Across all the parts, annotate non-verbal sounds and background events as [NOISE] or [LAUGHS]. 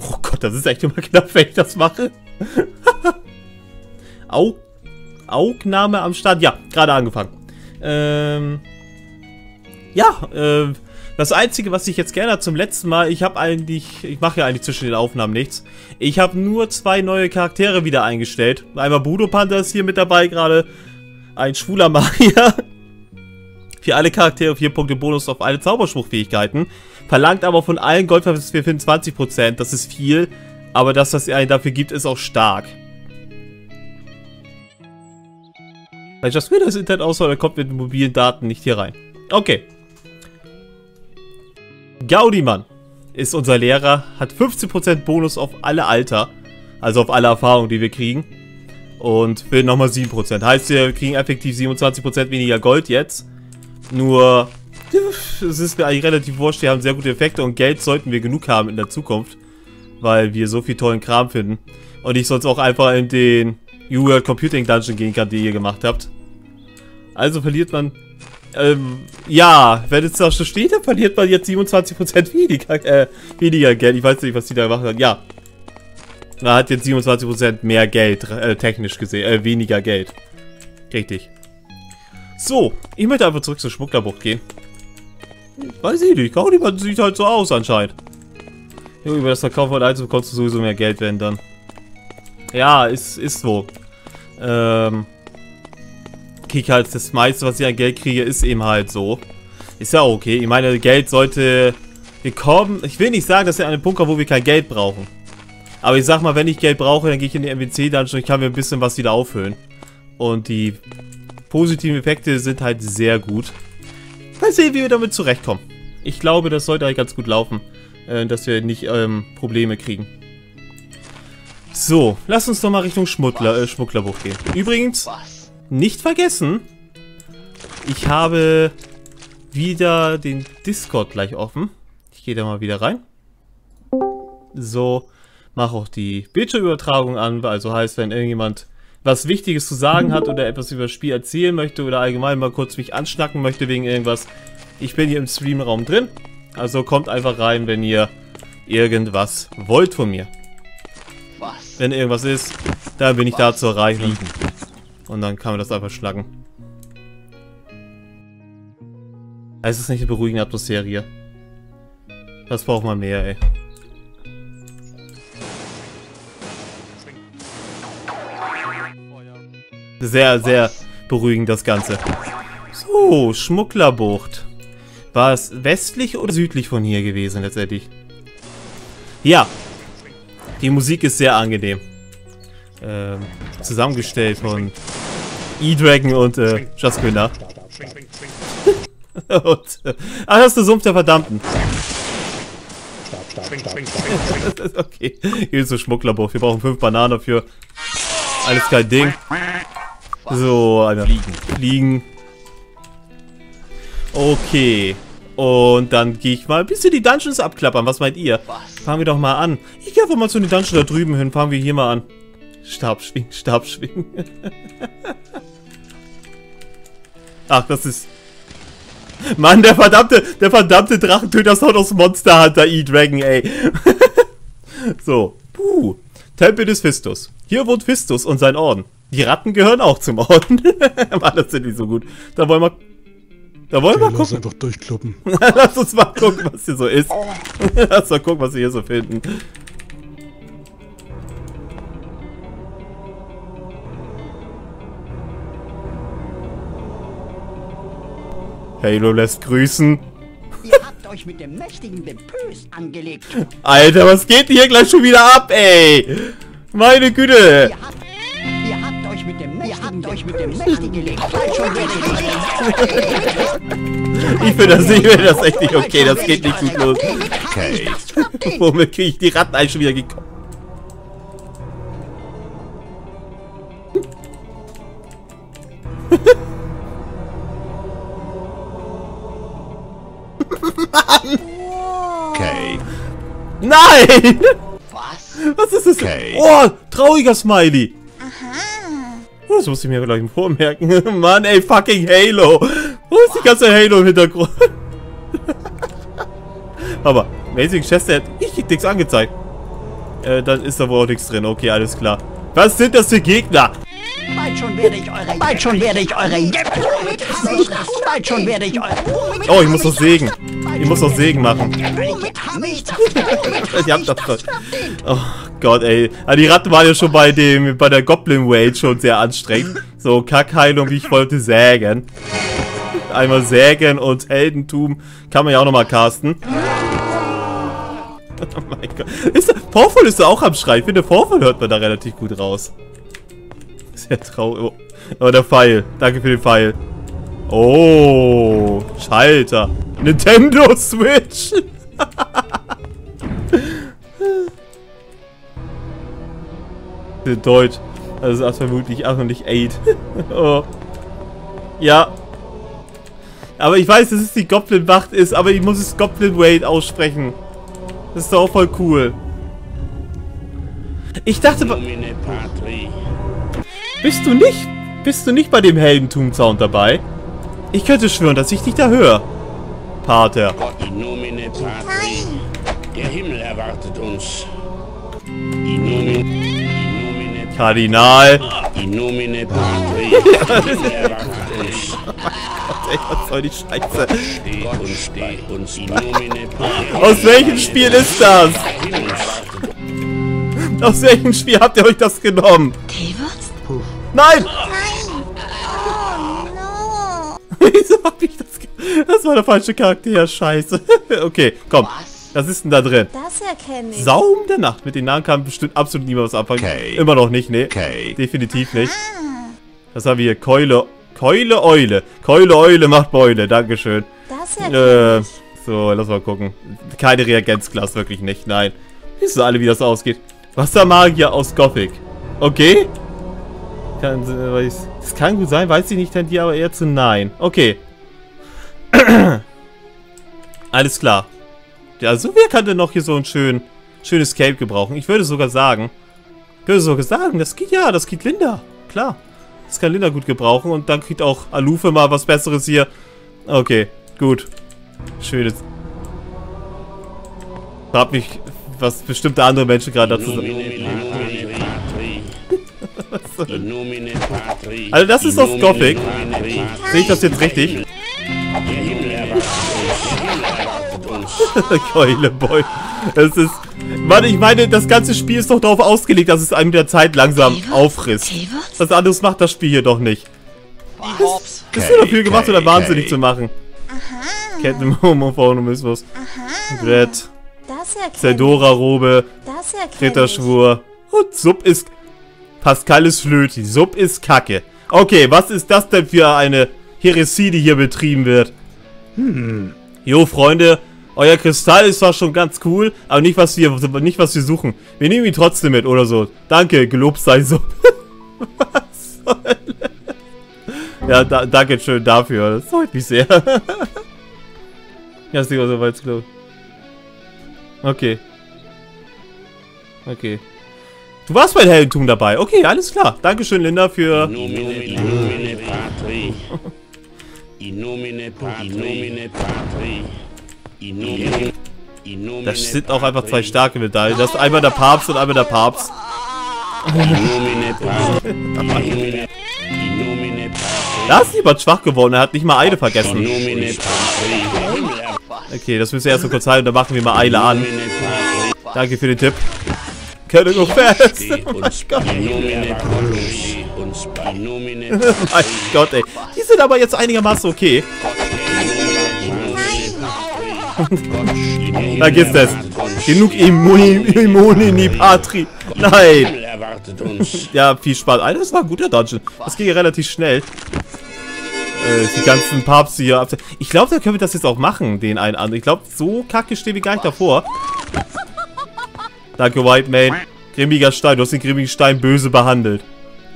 Oh Gott, das ist echt immer knapp, wenn ich das mache. [LAUGHS] Au Augnahme am Start. Ja, gerade angefangen. Ähm, ja, äh, das Einzige, was ich jetzt gerne zum letzten Mal, ich habe eigentlich, ich mache ja eigentlich zwischen den Aufnahmen nichts. Ich habe nur zwei neue Charaktere wieder eingestellt. Einmal Budo Panda ist hier mit dabei gerade. Ein schwuler [LAUGHS] Magier. Für alle Charaktere 4 Punkte Bonus auf alle Zauberspruchfähigkeiten. Verlangt aber von allen Goldverfällen wir finden 20%. Das ist viel. Aber das, was er dafür gibt, ist auch stark. Weil Just mir das Internet aus, dann kommt mit mobilen Daten nicht hier rein. Okay. Gaudimann ist unser Lehrer, hat 15% Bonus auf alle Alter. Also auf alle Erfahrungen, die wir kriegen. Und will nochmal 7%. Heißt, wir kriegen effektiv 27% weniger Gold jetzt. Nur, [LAUGHS] es ist mir eigentlich relativ wurscht. Wir haben sehr gute Effekte und Geld sollten wir genug haben in der Zukunft. Weil wir so viel tollen Kram finden. Und ich sonst auch einfach in den New-World Computing Dungeon gehen kann, die ihr gemacht habt. Also verliert man... Ähm, ja, wenn es da schon steht, dann verliert man jetzt 27% weniger, äh, weniger Geld. Ich weiß nicht, was die da gemacht haben. Ja. Man hat jetzt 27% mehr Geld, äh, technisch gesehen, äh, weniger Geld. Richtig. So, ich möchte einfach zurück zur Schmugglerbucht gehen. Weiß ich nicht, Kaunimann sieht halt so aus anscheinend. Ja, über das Verkauf von Items bekommst du sowieso mehr Geld, wenn dann. Ja, ist, ist so. Ähm, krieg halt das meiste, was ich an Geld kriege, ist eben halt so. Ist ja okay. Ich meine, Geld sollte... Wir kommen... Ich will nicht sagen, dass wir an einem Punkt kommen, wo wir kein Geld brauchen. Aber ich sag mal, wenn ich Geld brauche, dann gehe ich in die MWC-Dungeon und kann mir ein bisschen was wieder auffüllen. Und die positiven Effekte sind halt sehr gut. Mal sehen, wie wir damit zurechtkommen. Ich glaube, das sollte halt ganz gut laufen. Äh, dass wir nicht ähm, Probleme kriegen. So, lass uns doch mal Richtung Schmuggler, äh, Schmugglerbuch gehen. Übrigens, nicht vergessen, ich habe wieder den Discord gleich offen. Ich gehe da mal wieder rein. So, mache auch die Bildschirmübertragung an. Also heißt, wenn irgendjemand was Wichtiges zu sagen hat oder etwas über das Spiel erzählen möchte oder allgemein mal kurz mich anschnacken möchte wegen irgendwas, ich bin hier im Streamraum drin. Also kommt einfach rein, wenn ihr irgendwas wollt von mir. Was? Wenn irgendwas ist, dann bin ich Was? da zu erreichen. Und dann kann man das einfach schlagen. Es ist nicht eine beruhigende Atmosphäre hier. Das braucht man mehr, ey. Sehr, sehr beruhigend das Ganze. So, Schmugglerbucht. War es westlich oder südlich von hier gewesen letztendlich? Ja. Die Musik ist sehr angenehm. Ähm, zusammengestellt von E-Dragon und äh, Jaskuna. [LAUGHS] und, äh, ah, das ist der Sumpf der Verdammten. [LAUGHS] okay, hier ist so Schmugglerbuch. Wir brauchen fünf Bananen dafür. Alles kein Ding. So, einer. Fliegen. Fliegen. Okay. Und dann gehe ich mal ein bisschen die Dungeons abklappern. Was meint ihr? Fangen wir doch mal an. Ich gehe einfach mal zu den Dungeons da drüben hin. Fangen wir hier mal an. Stab schwingen, Stab schwingen. [LAUGHS] Ach, das ist... Mann, der verdammte, der verdammte Drachentöter ist doch das Monster Hunter E-Dragon, ey. [LAUGHS] so, puh. Tempel des Fistus. Hier wohnt Fistus und sein Orden. Die Ratten gehören auch zum Orden. [LAUGHS] Mann, das sind nicht so gut. Da wollen wir da wollen wir mal gucken. einfach durchkloppen. [LAUGHS] Lass uns mal gucken, was hier so ist. [LAUGHS] Lass mal gucken, was wir hier so finden. Halo lässt grüßen. Ihr habt euch mit dem mächtigen Bepös angelegt. Alter, was geht hier gleich schon wieder ab, ey? Meine Güte. Ihr habt mächtigen, euch mit dem mächtigen gelegt. Ich finde das, ich finde das echt nicht okay. Das geht nicht gut los. Okay. [LAUGHS] Womit kriege ich die Ratten eigentlich schon wieder gekommen? Mann! [LAUGHS] Okay. [LAUGHS] Nein! Was? Was ist das? Okay. Oh, trauriger Smiley. Das muss ich mir gleich vormerken. [LAUGHS] Mann, ey, fucking Halo. Wo ist die ganze Halo im Hintergrund? [LAUGHS] Aber, Amazing Chest, ich krieg nichts angezeigt. Äh, dann ist da wohl auch nichts drin. Okay, alles klar. Was sind das für Gegner? Bald schon werde ich eure... Bald schon werde ich eure... Bald schon werde ich. Oh, ich muss noch sägen. Ich muss noch sägen machen. Ich hab das doch. Oh Gott, ey. Ah, die Ratten waren ja schon bei dem, bei der Goblin Raid schon sehr anstrengend. So, Kackheilung, wie ich wollte, sägen. Einmal sägen und Heldentum kann man ja auch nochmal casten. [LAUGHS] Oh mein Gott. Ist, Vorfall ist da auch am Schrei. Ich finde, Vorfall hört man da relativ gut raus. Sehr traurig. Oh. oh, der Pfeil. Danke für den Pfeil. Oh, Schalter. Nintendo Switch. [LAUGHS] In Deutsch. Also das ist vermutlich auch noch nicht 8. [LAUGHS] oh. Ja. Aber ich weiß, dass es die Goblin-Wacht ist, aber ich muss es Goblin Raid aussprechen. Das ist doch auch voll cool. Ich dachte... Bist du nicht... Bist du nicht bei dem Heldentum-Sound dabei? Ich könnte schwören, dass ich dich da höre. Pater. In nomine Patri. Der Himmel erwartet uns. In nomine, in nomine, Kardinal. in nomine Patri. [LAUGHS] Ey, was soll die Scheiße? Aus welchem Spiel ist das? Aus welchem Spiel habt ihr euch das genommen? Nein! [LAUGHS] Wieso hab ich das Das war der falsche Charakter, scheiße. [LAUGHS] okay, komm. Was ist denn da drin? Das erkenne ich. Saum der Nacht. Mit den Namen kann bestimmt absolut niemand was anfangen. Okay. Immer noch nicht, nee. Okay. Definitiv nicht. Was haben wir hier? Keule. Keule Eule. Keule Eule macht Beule. Dankeschön. Das erkenne Äh, ich. so, lass mal gucken. Keine Reagenzglas, wirklich nicht. Nein. Wissen alle, wie das ausgeht. Wassermagier aus Gothic. Okay. Kann, äh, das kann gut sein, weiß ich nicht, tendiere aber eher zu nein. Okay. [CLEARS THROAT] Alles klar. Ja, so wer kann denn noch hier so ein schön, schönes Cape gebrauchen? Ich würde sogar sagen, ich würde sogar sagen, das geht ja, das geht Linda. Klar. Das kann Linda gut gebrauchen und dann kriegt auch Alufe mal was Besseres hier. Okay, gut. Schönes. Frag mich, was bestimmte andere Menschen gerade dazu sagen. Also das ist nomine Gothic. Sehe ich das jetzt richtig? [LAUGHS] Keule Boy. Das ist. Mann, ich meine, das ganze Spiel ist doch darauf ausgelegt, dass es einem mit der Zeit langsam auffrisst. Teewurst? Was anderes macht das Spiel hier doch nicht. Das ist nur dafür gemacht, oder wahnsinnig zu machen. Ketten Homophonomismus. Red. Zedora-Robe. Ritterschwur. Und Sub ist. Pascal ist Flöti. Sub ist Kacke. Okay, was ist das denn für eine Heresie, die hier betrieben wird? Hm. Jo, Freunde, euer Kristall ist zwar schon ganz cool, aber nicht, was wir, nicht, was wir suchen. Wir nehmen ihn trotzdem mit oder so. Danke, gelobt sei Sub. [LAUGHS] was soll? Ja, da, danke schön dafür. Das freut mich sehr. [LAUGHS] ja, ist nicht so weit, glaube Okay. Okay. Du warst bei Heldentum dabei. Okay, alles klar. Dankeschön, Linda, für... In nomine, in nomine Patri. In nomine Patri. In nomine Patri. In nomine, in nomine Das sind auch einfach zwei starke Medaillen. Das ist einmal der Papst und einmal der Papst. Da ist jemand schwach geworden. Er hat nicht mal Eile vergessen. Okay, das müssen wir erst so kurz halten. Dann machen wir mal Eile an. Danke für den Tipp. Can go fast. Steh uns bei. In nomine Patri. Uns bei. In nomine mein Gott, ey. Die sind aber jetzt einigermaßen okay. Vergiss das. Genug Immuni, Immuni Patri. Nein. Ja, viel Spaß. Alter, das war ein guter Dungeon. Das ging ja relativ schnell. Äh, die ganzen Papste hier. Ich glaube, da können wir das jetzt auch machen, den einen an. Ich glaube, so kacke stehen wir gar nicht davor. Danke, White Man. Grimmiger Stein. Du hast den grimmigen Stein böse behandelt.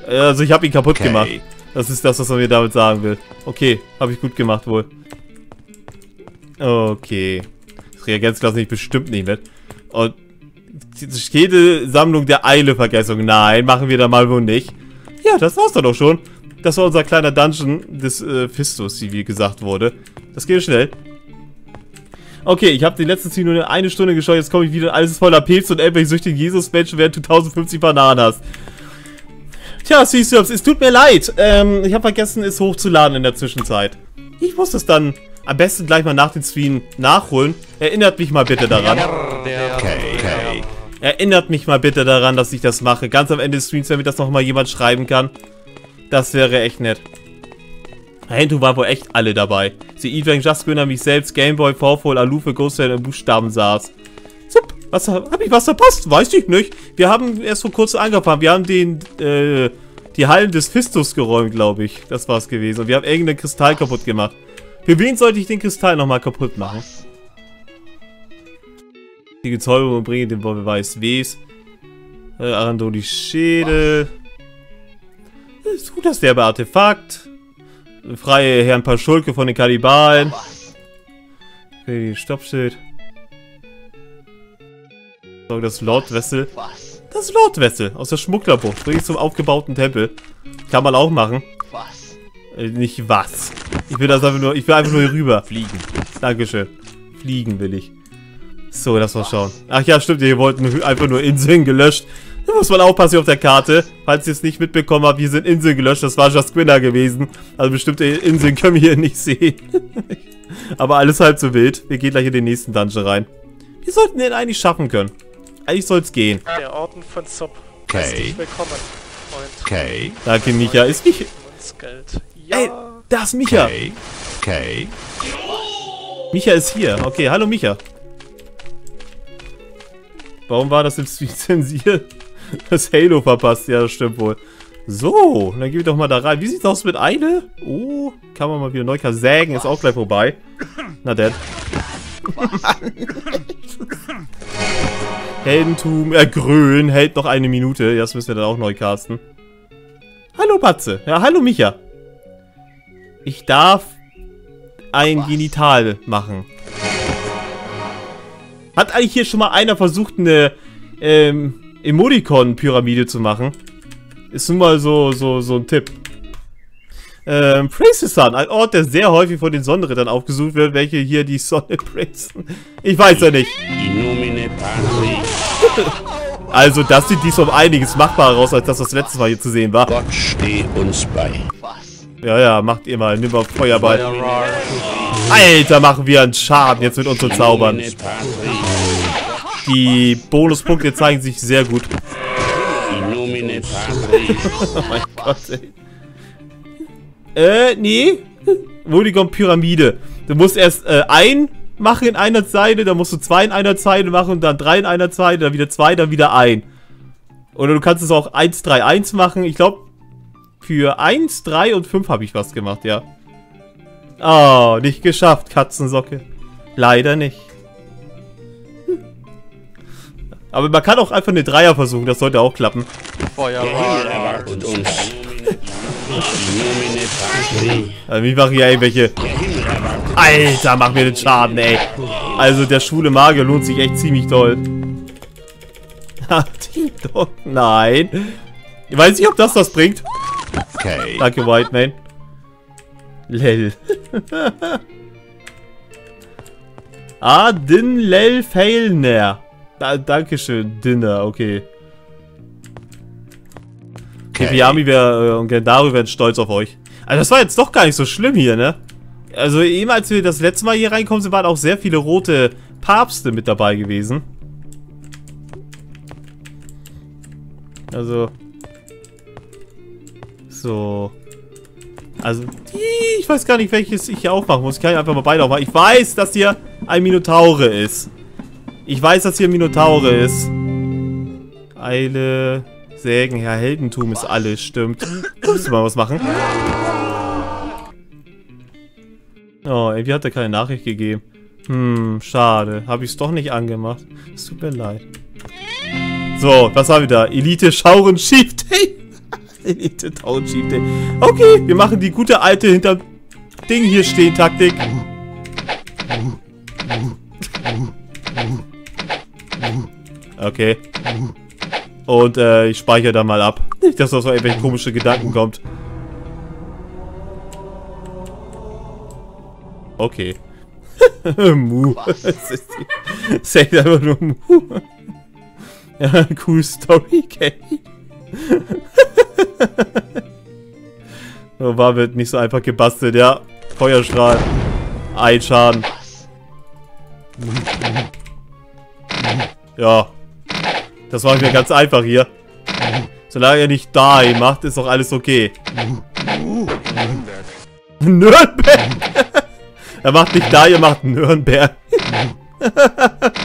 Äh, Also, ich habe ihn kaputt Okay. gemacht. Das ist das, was man mir damit sagen will. Okay, habe ich gut gemacht wohl. Okay. Das Reagenzglas ich bestimmt nicht mit. Und jede Sammlung der Eile-Vergessung. Nein, machen wir da mal wohl nicht. Ja, das war's dann doch schon. Das war unser kleiner Dungeon des äh, Fistus, wie gesagt wurde. Das geht schnell. Okay, ich habe die letzten Ziel nur eine Stunde geschaut, jetzt komme ich wieder, alles ist voller Pilz und irgendwelche süchtigen Jesus-Menschen, während du 1050 Bananen hast. Tja, C-Subs, es tut mir leid. Ähm, ich habe vergessen, es hochzuladen in der Zwischenzeit. Ich muss das dann am besten gleich mal nach dem Stream nachholen. Erinnert mich mal bitte daran. Erinnert mich mal bitte daran, dass ich das mache. Ganz am Ende des Streams, damit das nochmal jemand schreiben kann. Das wäre echt nett. Hentu war wohl echt alle dabei. Sie Eatwang, Winner, mich selbst, Gameboy, Vorfall, Alufe, Ghostwriter und Buchstaben saß. Zup, was hab ich was verpasst? Weiß ich nicht. Wir haben erst vor kurzem angefangen. Wir haben den, äh, die Hallen des Fistus geräumt, glaube ich. Das war's gewesen. Und wir haben irgendeinen Kristall kaputt gemacht. Für wen sollte ich den Kristall nochmal kaputt machen? Die Gezäuberung bringe den Beweis Ws. Äh, Arandoli Schädel. Ist gut, das derbe Artefakt. Freie Herrn Paschulke von den Kannibalen. Okay, Stoppschild. So, das Lord-Wessel. Was? Das Lord-Wessel aus der Schmugglerbucht. Bring ich zum aufgebauten Tempel. Kann man auch machen. Was? Äh, nicht was. Ich will das einfach nur, ich will einfach nur hier rüber. Fliegen. Dankeschön. Fliegen will ich. So, lass mal schauen. Ach ja, stimmt, hier wollten einfach nur Inseln gelöscht. Da muss man aufpassen auf der Karte. Falls ihr es nicht mitbekommen habt, hier sind Inseln gelöscht. Das war Jasquinna gewesen. Also bestimmte Inseln können wir hier nicht sehen. [LAUGHS] Aber alles halb so wild. Wir gehen gleich in den nächsten Dungeon rein. Wir sollten den eigentlich schaffen können. Eigentlich soll es gehen. Der Orden von Sub. Okay. Herzlich willkommen, Freund. Okay, Danke, Micha. Ist mich... Uns Geld. Ja. Ey, da ist Micha. okay, okay. Micha ist hier. Okay, hallo Micha. Warum war das jetzt [LAUGHS] zensiert? [LAUGHS] Das Halo verpasst, ja, das stimmt wohl. So, dann gehen wir doch mal da rein. Wie sieht's aus mit Eile? Oh, kann man mal wieder neu sägen, ist auch gleich vorbei. Na denn. [LAUGHS] Heldentum, ergrün, hält noch eine Minute. Ja, Das müssen wir dann auch neu casten. Hallo Batze. Ja, hallo Micha. Ich darf ein Genital machen. Hat eigentlich hier schon mal einer versucht, eine ähm, Emoticon-Pyramide zu machen? Ist nun mal so, so, so ein Tipp. Ähm, Praise the Sun, ein Ort, der sehr häufig von den Sonnenrittern aufgesucht wird, welche hier die Sonne [LAUGHS] praisen. Ich weiß ja nicht. [LAUGHS] Also, das sieht dies um einiges machbarer aus, als das, was letztes Mal hier zu sehen war. Gott steh uns bei. Ja, ja, macht ihr mal. Nimm mal Feuerball. Alter, machen wir einen Schaden jetzt mit unseren Zaubern. Die Bonuspunkte zeigen sich sehr gut. Oh mein Gott, ey. Äh, nee. Wohlgekommen Pyramide. Du musst erst äh, ein machen in einer Zeile, dann musst du zwei in einer Zeile machen, dann drei in einer Zeile, dann wieder zwei, dann wieder ein. Oder du kannst es auch 1, 3, 1 machen. Ich glaube, für 1, 3 und 5 habe ich was gemacht, ja. Oh, nicht geschafft, Katzensocke. Leider nicht. Aber man kann auch einfach eine Dreier versuchen, das sollte auch klappen. Himmel erwartet uns. Also wie mache ich ja irgendwelche... Alter, mach mir den Schaden, ey. Also der schwule Magier lohnt sich echt ziemlich [LAUGHS] die doch. Nein. Ich weiß nicht, ob das was bringt. Okay. Danke, White Man. Lel. [LAUGHS] ah, Din Lel Failner. Da, Dankeschön, Dinner, okay. Kepiami wär, äh, und Gendari wären stolz auf euch. Also das war jetzt doch gar nicht so schlimm hier, ne? Also eben als wir das letzte Mal hier reinkommen waren auch sehr viele rote Papste mit dabei gewesen. Also. So. Also, ich weiß gar nicht, welches ich hier aufmachen muss. Ich kann einfach mal beide aufmachen. Ich weiß, dass hier ein Minotaure ist. Ich weiß, dass hier Minotaure ist. Eile, Sägen, Herr Heldentum ist alles, stimmt. Müssen wir mal was machen. Oh, irgendwie hat er keine Nachricht gegeben. Hm, schade. Habe ich es doch nicht angemacht. Es tut mir leid. So, was haben wir da? Elite Schauren Chieftain. [LAUGHS] Elite Tauren Chieftain. Okay, wir machen die gute alte hinter Ding hier stehen Taktik. Okay. Und äh, ich speichere da mal ab. Nicht, dass das auf irgendwelche komische Gedanken kommt. Okay. [LAUGHS] Mu. Echt einfach nur Mu. Ja, cool Story, Kay. [LAUGHS] War wird nicht so einfach gebastelt, ja. Feuerstrahl. Ein Schaden. Ja. Das war mir ganz einfach hier. Solange er nicht die macht, ist doch alles okay. Nürnberg! [LAUGHS] er macht nicht da, ihr macht Nürnberg. [LAUGHS]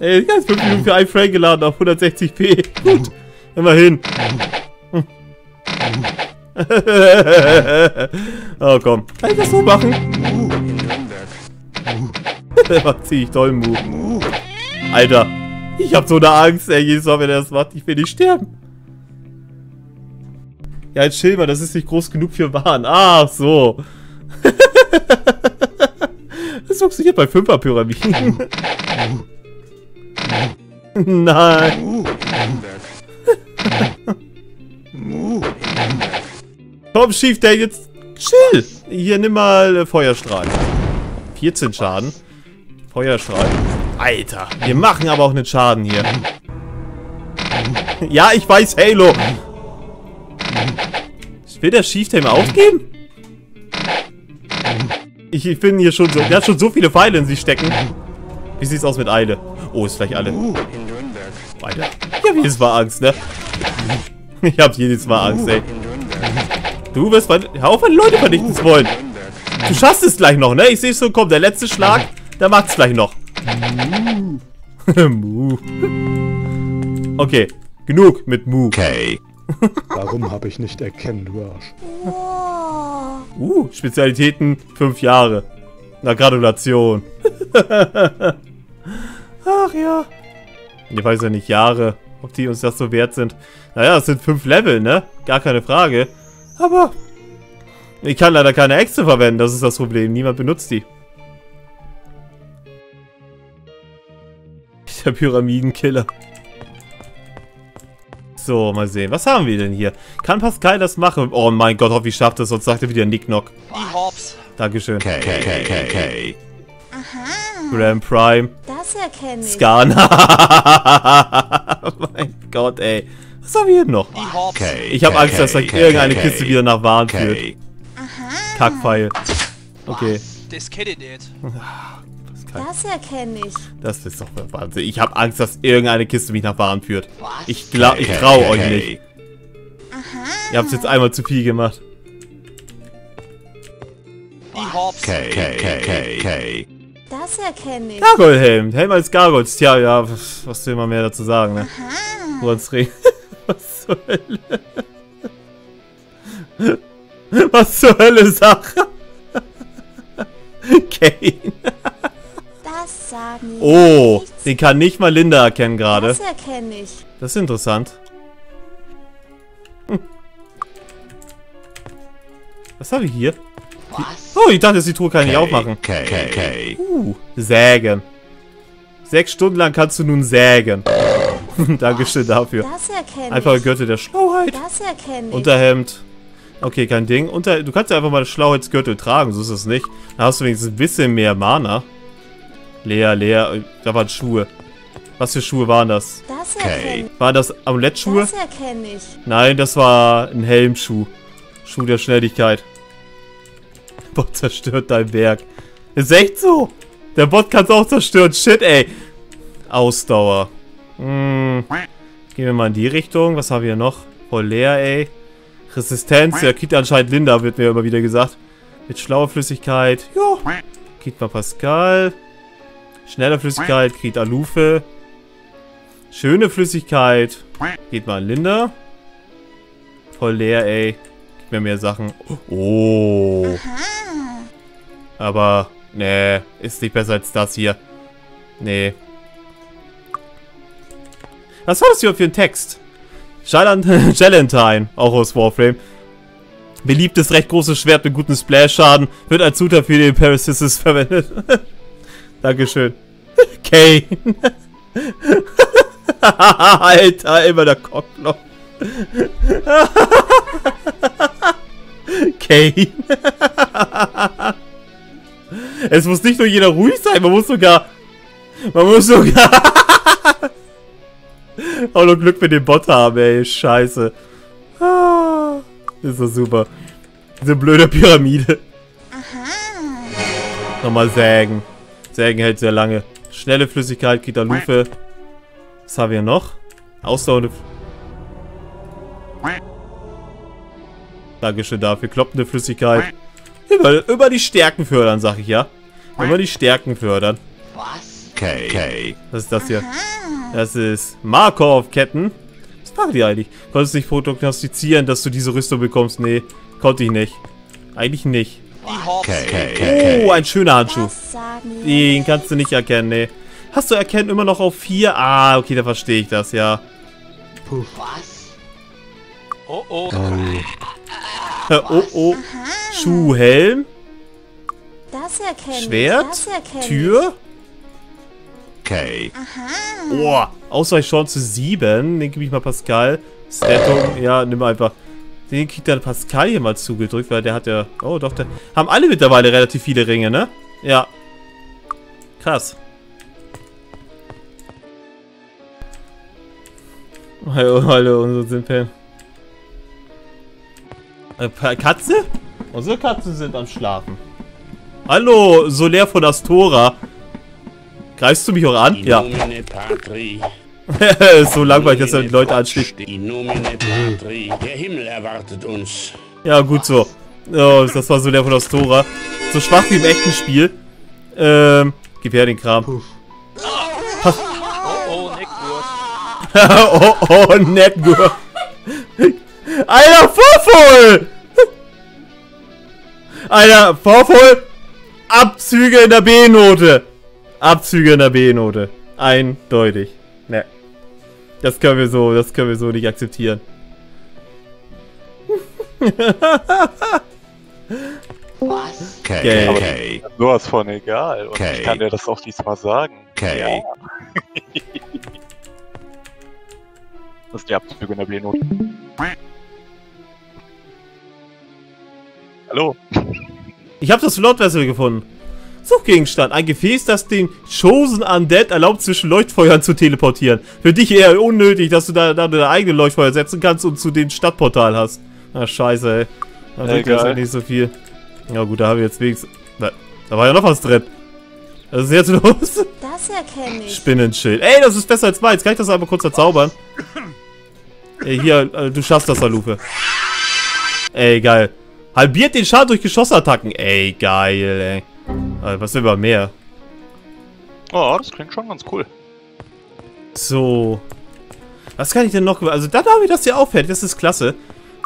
Ey, ganz 5 Minuten für ein Frame geladen auf 160p. Gut. Immerhin. [LAUGHS] oh komm. Kann ich das so machen? Macht ziemlich tollen Move. Alter. Ich hab so eine Angst, ey, jedes Mal, wenn er das macht. Ich will nicht sterben. Ja, jetzt chill mal, das ist nicht groß genug für Waren. Ach so. [LAUGHS] das funktioniert bei 5er Pyramiden. [LAUGHS] Nein. [LAUGHS] Komm, Schief, der jetzt chill. Hier, nimm mal äh, Feuerstrahl. 14 Schaden. Feuerstrahl. Alter, wir machen aber auch einen Schaden hier. Ja, ich weiß, Halo. Will der Chieftain aufgeben? Ich, ich bin hier schon so... Der hat schon so viele Pfeile in sich stecken. Wie sieht's aus mit Eile? Oh, ist vielleicht alle. Alter. Ich hab jedes Mal Angst, ne? Ich hab jedes Mal Angst, ey. Du wirst... Hör auf, meine Leute vernichten zu wollen. Du schaffst es gleich noch, ne? Ich sehe schon, komm, der letzte Schlag, der macht's gleich noch. Mu. [LAUGHS] Okay, genug mit Mu. Okay. Warum habe ich nicht erkennen, du Arsch? Wow. Uh, Spezialitäten, fünf Jahre. Na, Gratulation. [LAUGHS] Ach ja. Ich weiß ja nicht, Jahre, ob die uns das so wert sind. Naja, es sind fünf Level, ne? Gar keine Frage. Aber ich kann leider keine Äxte verwenden, das ist das Problem. Niemand benutzt die. Der Pyramidenkiller. So, mal sehen. Was haben wir denn hier? Kann Pascal das machen? Oh mein Gott, hoffe ich schafft das, sonst sagt er wieder Nicknock. Die Hobbs. Dankeschön. Okay. Okay. Okay. Okay. Grand Prime. Das erkenne ich. Skana. [LAUGHS] mein Gott, ey. Was haben wir hier noch? Hobbs. Okay. Ich habe Angst, dass gleich irgendeine Kiste wieder nach Waren führt. Kackpfeil. Okay. Das kenne ich nicht. [LAUGHS] Das erkenne ich. Das ist doch Wahnsinn. Ich habe Angst, dass irgendeine Kiste mich nach Waren führt. Ich glaub, ich traue euch nicht. Ihr habt jetzt einmal zu viel gemacht. Okay. Okay. Okay. Okay. Das erkenne ich. Gargoyle-Helm. Helm als Gargoyles. Tja, ja, was will man mehr dazu sagen, ne? Wo uns reden. Was zur Hölle? Was zur Hölle, Sache? [LAUGHS] Kane. Sagen Oh, nichts. den kann nicht mal Linda erkennen gerade. Das erkenne ich. Das ist interessant. Hm. Was haben wir hier? Die- Oh, ich dachte, die Truhe kann ich aufmachen. Okay. Okay. Uh, sägen. Sechs Stunden lang kannst du nun sägen. [LAUGHS] Dankeschön dafür. Das erkenne ich. Gürtel der Schlauheit. Das erkenne ich. Unterhemd. Okay, kein Ding. Unter, du kannst ja einfach mal das Schlauheitsgürtel tragen, so ist es nicht. Da hast du wenigstens ein bisschen mehr Mana. Leer, leer. Da waren Schuhe. Was für Schuhe waren das? Das Okay. Waren das Amulettschuhe? Das erkenne ich. Nein, das war ein Helmschuh. Schuh der Schnelligkeit. Bot zerstört dein Werk. Ist echt so. Der Bot kann es auch zerstören. Shit, ey. Ausdauer. Hm. Gehen wir mal in die Richtung. Was haben wir noch? Voll leer, ey. Resistenz. Ja, kriegt anscheinend Linda, wird mir immer wieder gesagt. Mit schlauer Flüssigkeit. Ja. Kriegt mal Pascal. Schneller Flüssigkeit. Kriegt Alufe. Schöne Flüssigkeit. Geht mal an Linda. Voll leer, ey. Gib mir mehr Sachen. Oh. Aber, nee, ist nicht besser als das hier. Nee. Was war das hier für ein Text? Jalentine, [LAUGHS] auch aus Warframe. Beliebtes, recht großes Schwert mit gutem Splash-Schaden. Wird als Zutat für den Parasisis verwendet. [LAUGHS] Dankeschön. [LAUGHS] Kane. [LAUGHS] Alter, immer der Kopfloch. [LAUGHS] Kane. Es muss nicht nur jeder ruhig sein, man muss sogar... Man muss sogar... Auch noch Glück mit dem Bot haben, ey. Scheiße. Ah, ist doch super. Diese blöde Pyramide. Nochmal sägen. Sägen hält sehr lange. Schnelle Flüssigkeit, Kitalufe. Was haben wir noch? Ausdauernde... Dankeschön dafür. Kloppende Flüssigkeit. Über, über die Stärken fördern, sag ich ja. Immer die Stärken fördern. K, K, Was ist das hier? Das ist Markov-Ketten. Was machen die eigentlich? Konntest du nicht prognostizieren, dass du diese Rüstung bekommst? Nee, konnte ich nicht. Eigentlich nicht. Oh, ein schöner Handschuh. Den kannst du nicht erkennen, nee. Hast du erkennen immer noch auf 4? Ah, okay, da verstehe ich das, ja. Oh oh. Äh, oh, oh. Schuh, Helm, Das erkenne ich. Schwert, Das erkenne Tür. K, Oh, Ausweichchance 7. Den gebe ich mal Pascal. Stattung, ja, nimm einfach. Den kriegt dann Pascal hier mal zugedrückt, weil der hat ja... Oh, doch, der... Haben alle mittlerweile relativ viele Ringe, ne? Ja. Krass. Hallo, hallo, unsere Simpen. Äh, Katze? Unsere Katzen sind am Schlafen. Hallo, Soler von Astora. Greifst du mich auch an? In Ja. Patri. [LAUGHS] so langweilig, dass er die Leute anschlägt. Der Himmel erwartet uns. Ja, gut so. Oh, das war so der von Astora. So schwach wie im echten Spiel. Ähm, gib her den Kram. Oh oh, Neckwurst. [LAUGHS] oh, oh, nett nur. Alter, Vorvoll! Alter, Vorvoll! Abzüge in der B-Note. Abzüge in der B-Note. Eindeutig. Das können wir so, das können wir so nicht akzeptieren. K, Geld. K, Sowas von egal. Und Okay. ich kann dir das auch diesmal sagen. K, [LAUGHS] Das ist die Abzüge in der B-Note. Hallo? Ich habe das Lordwessel gefunden. Suchgegenstand. Ein Gefäß, das den Chosen Undead erlaubt, zwischen Leuchtfeuern zu teleportieren. Für dich eher unnötig, dass du da, da deine eigene Leuchtfeuer setzen kannst und zu dem Stadtportal hast. Ach, scheiße, ey. Da bringt das ja nicht so viel. Ja gut, da haben wir jetzt wenigstens... Da, da war ja noch was drin. Was ist jetzt [LAUGHS] los? Das erkenne ich. Spinnenschild. Ey, das ist besser als meins. Kann ich das einmal kurz erzaubern? Ey, hier, äh, du schaffst das, Halufe. Ey, geil. Halbiert den Schaden durch Geschossattacken. Ey, geil, ey. Äh, was will man mehr? Oh, das klingt schon ganz cool. So. Was kann ich denn noch... Also, dann habe ich das hier aufhält. Das ist klasse.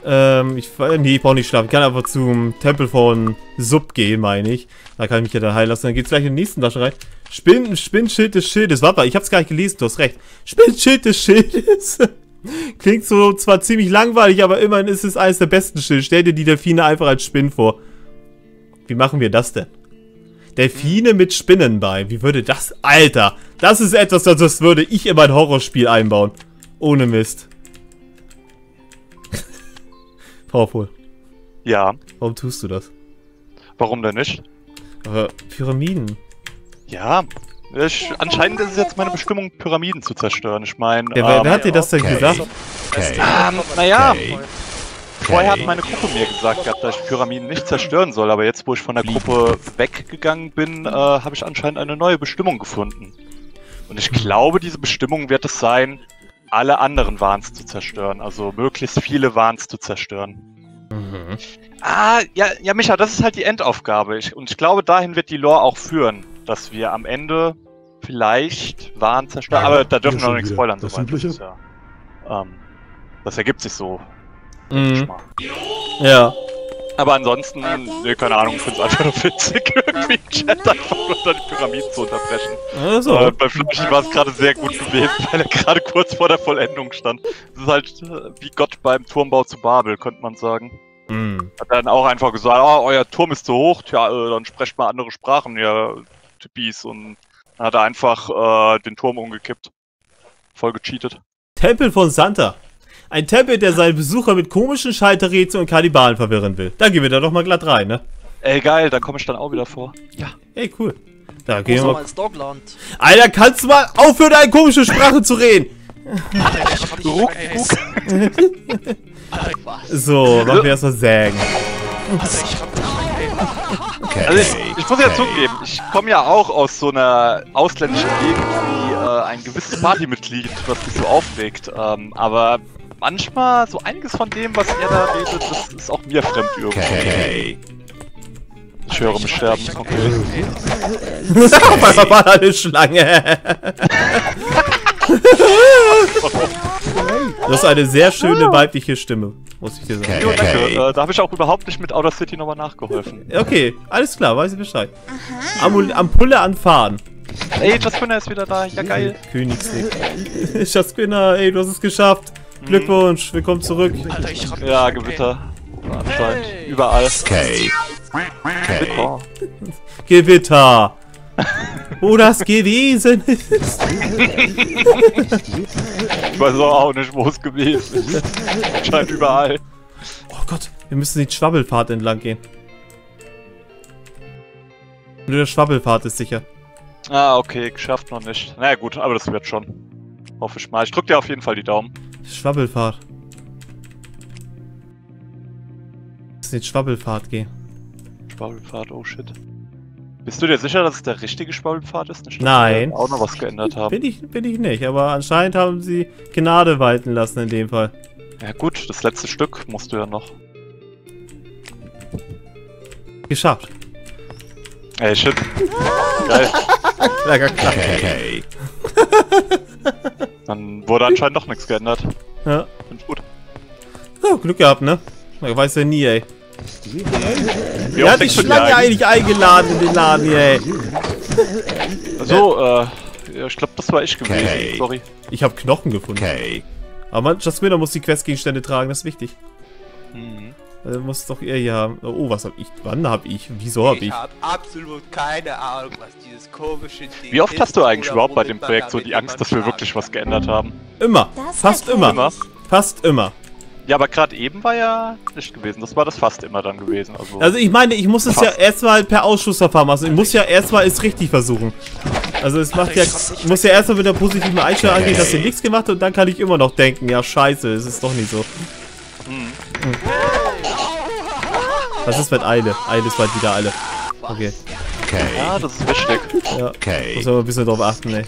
Ähm, ich... Nee, ich brauche nicht schlafen. Ich kann einfach zum Tempel von Sub gehen, meine ich. Da kann ich mich ja dann heilen lassen. Dann geht's gleich in den nächsten Tasche rein. Spinn, Spinnschild des Schildes. Warte mal, ich hab's gar nicht gelesen. Du hast recht. Spinnschild des Schildes. [LAUGHS] Klingt so zwar ziemlich langweilig, aber immerhin ist es eines der besten Schilde. Stell dir die Delfine einfach als Spinnen vor. Wie machen wir das denn? Delfine mit Spinnen bei. Wie würde das... Alter, das ist etwas, das würde ich in mein Horrorspiel einbauen. Ohne Mist. [LAUGHS] Powerful. Ja, Warum tust du das? warum denn nicht? Aber Pyramiden. Ja, ich, anscheinend ist es jetzt meine Bestimmung, Pyramiden zu zerstören. Ich meine, Wer, wer, ähm, wer hat dir das denn okay. gesagt? K, ähm, naja, K, vorher hat meine Gruppe mir gesagt, gehabt, dass ich Pyramiden nicht zerstören soll, aber jetzt, wo ich von der Gruppe weggegangen bin, äh, habe ich anscheinend eine neue Bestimmung gefunden. Und ich glaube, diese Bestimmung wird es sein, alle anderen Wahns zu zerstören, also möglichst viele Wahns zu zerstören. Mhm. Ah, ja, ja, Micha, das ist halt die Endaufgabe. Ich, und ich glaube, dahin wird die Lore auch führen, dass wir am Ende vielleicht Wahn zerstören. Ja, Aber da dürfen wir noch nichts spoilern. Das soweit. Übliche? ist ja, ähm, das ergibt sich so. Mhm. Ja. Aber ansonsten, nee, keine Ahnung, ich finde es einfach nur witzig, [LAUGHS] irgendwie im Chat einfach nur die Pyramiden zu unterbrechen. Also. Äh, bei Flashi war es gerade sehr gut gewesen, [LAUGHS] weil er gerade kurz vor der Vollendung stand. Das ist halt äh, wie Gott beim Turmbau zu Babel, könnte man sagen. Mhm. Hat dann auch einfach gesagt, ah, euer Turm ist zu hoch, tja, äh, dann sprecht mal andere Sprachen, ihr Typis. Und dann hat er einfach äh, den Turm umgekippt. Voll gecheatet. Tempel von Santa. Ein Tempel, der seine Besucher mit komischen Scheiterrätseln und Kannibalen verwirren will. Da gehen wir da doch mal glatt rein, ne? Ey, geil, da komme ich dann auch wieder vor. Ey, cool. Da gehen wir Geh mal. ins Dogland. Alter, kannst du mal aufhören, eine komische Sprache zu reden? Ruck, ruck. So, machen wir erstmal Sägen. Also ich, ich muss ja zugeben, ich komme ja auch aus so einer ausländischen Gegend wie äh, ein gewisses Partymitglied, was mich so aufregt. Ähm, aber manchmal so einiges von dem, was er da redet, das ist auch mir fremd irgendwie. Okay. Ich höre mich sterben. Okay. Auf [LAUGHS] einmal war eine Schlange. [LAUGHS] Das ist eine sehr schöne weibliche Stimme, muss ich dir sagen. Danke. Okay. Äh, da habe ich auch überhaupt nicht mit Outer City nochmal nachgeholfen. Okay, alles klar, weiß ich Bescheid. Amul Ampulle anfahren. Ey, Jaspina ist wieder da. Ja, geil. Königsweg. [LAUGHS] Jasquina, ey, du hast es geschafft. Glückwunsch, willkommen zurück. Ja, Gewitter. Anscheinend. Überall. Okay. Okay. Oh. Gewitter. Wo das gewesen ist. Ich weiß auch nicht, wo es gewesen ist. Anscheinend überall. Oh Gott, wir müssen den Schwabbelpfad entlang gehen. Nur der Schwabbelpfad ist sicher. Ah, okay, geschafft noch nicht. Na naja, gut, aber das wird schon. Hoffe ich mal. Ich drück dir auf jeden Fall die Daumen. Schwabbelpfad. Lass den Schwabbelpfad gehen. Schwabelpfad, oh shit. Bist du dir sicher, dass es der richtige Schwabelpfad ist? Nicht, Nein. Auch noch was geändert haben. Bin ich, bin ich nicht, aber anscheinend haben sie Gnade walten lassen in dem Fall. Ja gut, das letzte Stück musst du ja noch. Geschafft. Ey, shit. Geil. [LAUGHS] Klar. Okay. [LAUGHS] Dann wurde anscheinend doch nichts geändert. Ja. Finde ich gut. Oh, Glück gehabt, ne? Man weiß ja nie, ey. Oft hat die Schlange eigentlich eingeladen in den Laden hier, ey? So, äh, ja, ich glaube, das war ich gewesen. Okay. Sorry. Ich habe Knochen gefunden. Okay. Aber man, Jasmina muss die Questgegenstände tragen, das ist wichtig. Mhm. Also muss doch er hier haben. Oh, was hab ich? Wann hab ich? Wieso hab ich? habe absolut keine Ahnung, was dieses komische Ding Wie oft ist hast du eigentlich überhaupt bei dem Projekt so die Angst, dass wir wirklich was geändert haben? Immer. Das Fast immer. ich. Fast immer. Ja, aber gerade eben war ja nicht gewesen. Das war das fast immer dann gewesen. Also, Also ich meine, ich muss es ja erstmal per Ausschussverfahren machen. Ich muss ja erstmal es richtig versuchen. Also es macht ja, ich muss ja erstmal mit der positiven Einstellung angehen, dass ihr nichts gemacht habt und dann kann ich immer noch denken, ja scheiße, es ist doch nicht so. Hm. Was ist mit Eile? Eile ist bald wieder alle. Okay, Okay. ja, das ist wichtig. ja. Okay. Muss man ein bisschen drauf achten, ey.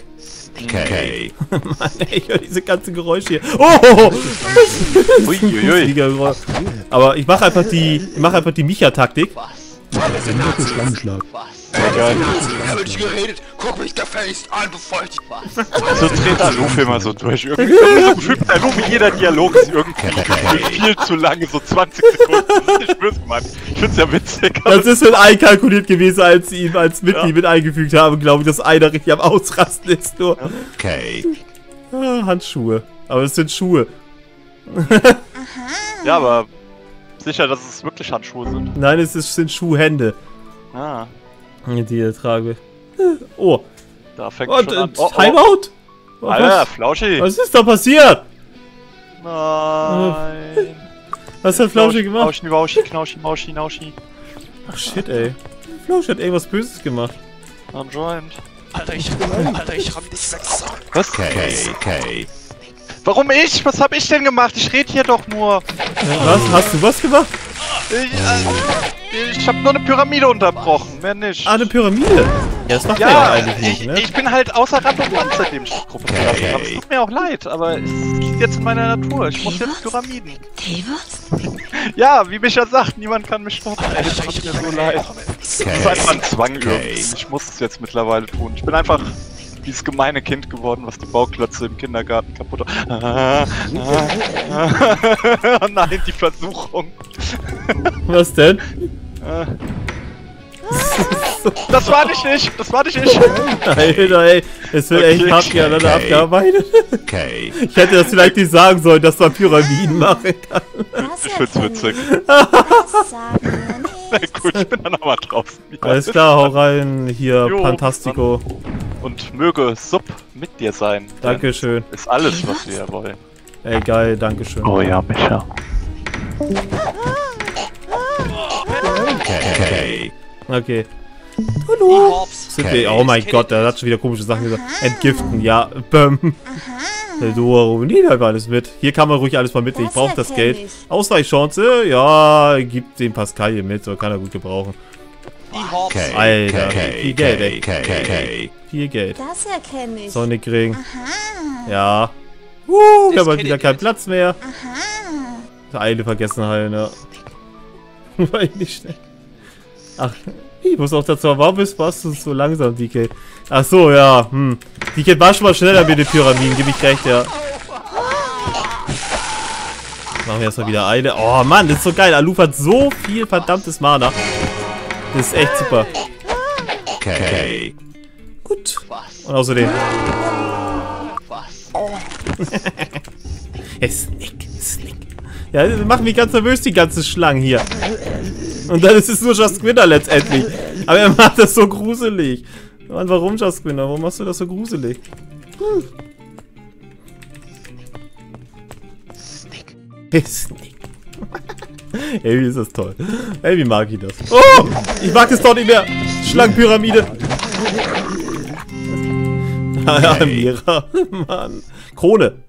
Okay. [LAUGHS] Mann, ey, ich höre diese ganzen Geräusche hier. Oh! Uiuiui. Fliegergeräusch. [LAUGHS] Aber ich mache einfach die, ich mache einfach die Micha-Taktik. Ein Schlangenschlag. Geil. Ich habe nicht geredet. Guck mich gefälligst an, bevor ich dich So dreht der Luffy immer so durch. Irgendwie [LAUGHS] so der Luffy, jeder Dialog ist irgendwie [LAUGHS] viel zu lange, so 20 Sekunden. Das ist nicht böse, Mann. Ich find's ja witzig. Das ist mit einkalkuliert gewesen, als sie ihn als Mitglied mit eingefügt haben, glaube ich, dass einer richtig am Ausrasten ist. Nur Okay. ah, Handschuhe. Aber es sind Schuhe. Ja, aber sicher, dass es wirklich Handschuhe sind. Nein, es ist, sind Schuhhände, Ah, die trage. Oh, da fängt und schon äh, an. Oh, oh. Timeout? Oh, Alter, was, Flauschi. was ist da passiert? Nein. [LAUGHS] Was hat Flauschi gemacht? Flauschi, Wauschi, Knauschi, Mauschi, Nauschi. Ach shit, ey. Flauschi hat irgendwas Böses gemacht. Anscheinend. Alter, ich, Alter, ich ramm dich weg. Was? Okay. Okay. Warum ich? Was hab ich denn gemacht? Ich rede hier doch nur. Was? Hast du was gemacht? Ich, äh, ich hab nur eine Pyramide unterbrochen, mehr nicht. Ah, eine Pyramide. Ja, das macht ja Ja, eigentlich nicht, ich, ne? ich bin halt außer Rand und Band, seitdem ich die Gruppe verlassen habe. Es tut mir auch leid, aber es liegt jetzt in meiner Natur. Ich muss jetzt Pyramiden. Ja, wie Micha sagt, niemand kann mich stoppen. Ey, das tut mir so leid. Das ist einfach ein Zwang irgendwie. Ich muss es jetzt mittlerweile tun. Ich bin einfach dieses gemeine Kind geworden, was die Bauklötze im Kindergarten kaputt Ah, ah, ah. Oh nein, die Versuchung. Was denn? Das war nicht ich, das war nicht ich. Alter, ey. Es wird echt Okay, hart gegeneinander okay. abgearbeitet. Okay. Ich hätte das vielleicht nicht sagen sollen, dass man Pyramiden machen kann. Das Ich find's witzig. Na gut, ich bin dann nochmal draußen. Alles klar, hau rein. Hier, Jo, Fantastico. Und möge Sub mit dir sein. Dankeschön. Ist alles, was wir wollen. Ey, geil, Dankeschön. Oh ja, Micha. Okay. Okay. Hops. Sind wir, oh mein Gott, der hat schon wieder komische Sachen gesagt. Entgiften, ja. Bäm. Du nimm einfach alles mit. Hier kann man ruhig alles mal mitnehmen. Ich brauche das Geld. ich. Ausweichchance, ja, gib den Pascal hier mit, so kann er gut gebrauchen. Die Hops. Okay. Alter, Okay. viel Geld, ey. Okay. Okay. Viel Geld. Das erkenne ich. Sonic Ring. Ja. Uh, wir haben kenn wieder keinen. Platz mehr. Eile vergessen halt, ne? War [LAUGHS] ich nicht schnell. Ach, ich muss auch dazu, warum bist warst du so langsam, DK? Ach so, ja, hm. DK war schon mal schneller mit den Pyramiden, gebe ich recht, ja. Machen wir erstmal wieder Eile. Oh Mann, das ist so geil. Aluf hat so viel verdammtes Mana. Das ist echt super. Okay. Gut. Und außerdem. [LAUGHS] Was? Snick, Snick. Ja, das macht mich ganz nervös, die ganze Schlangen hier. Und dann ist es nur Just Squinter letztendlich. Aber er macht das so gruselig. Mann, warum Just Squinter? Warum machst du das so gruselig? Hm. Hey, Snick. Ey, wie ist das toll. Ey, wie mag ich das. Oh! Ich mag das doch nicht mehr. Schlangenpyramide. [LAUGHS] Ah, Mira. Mann. Krone.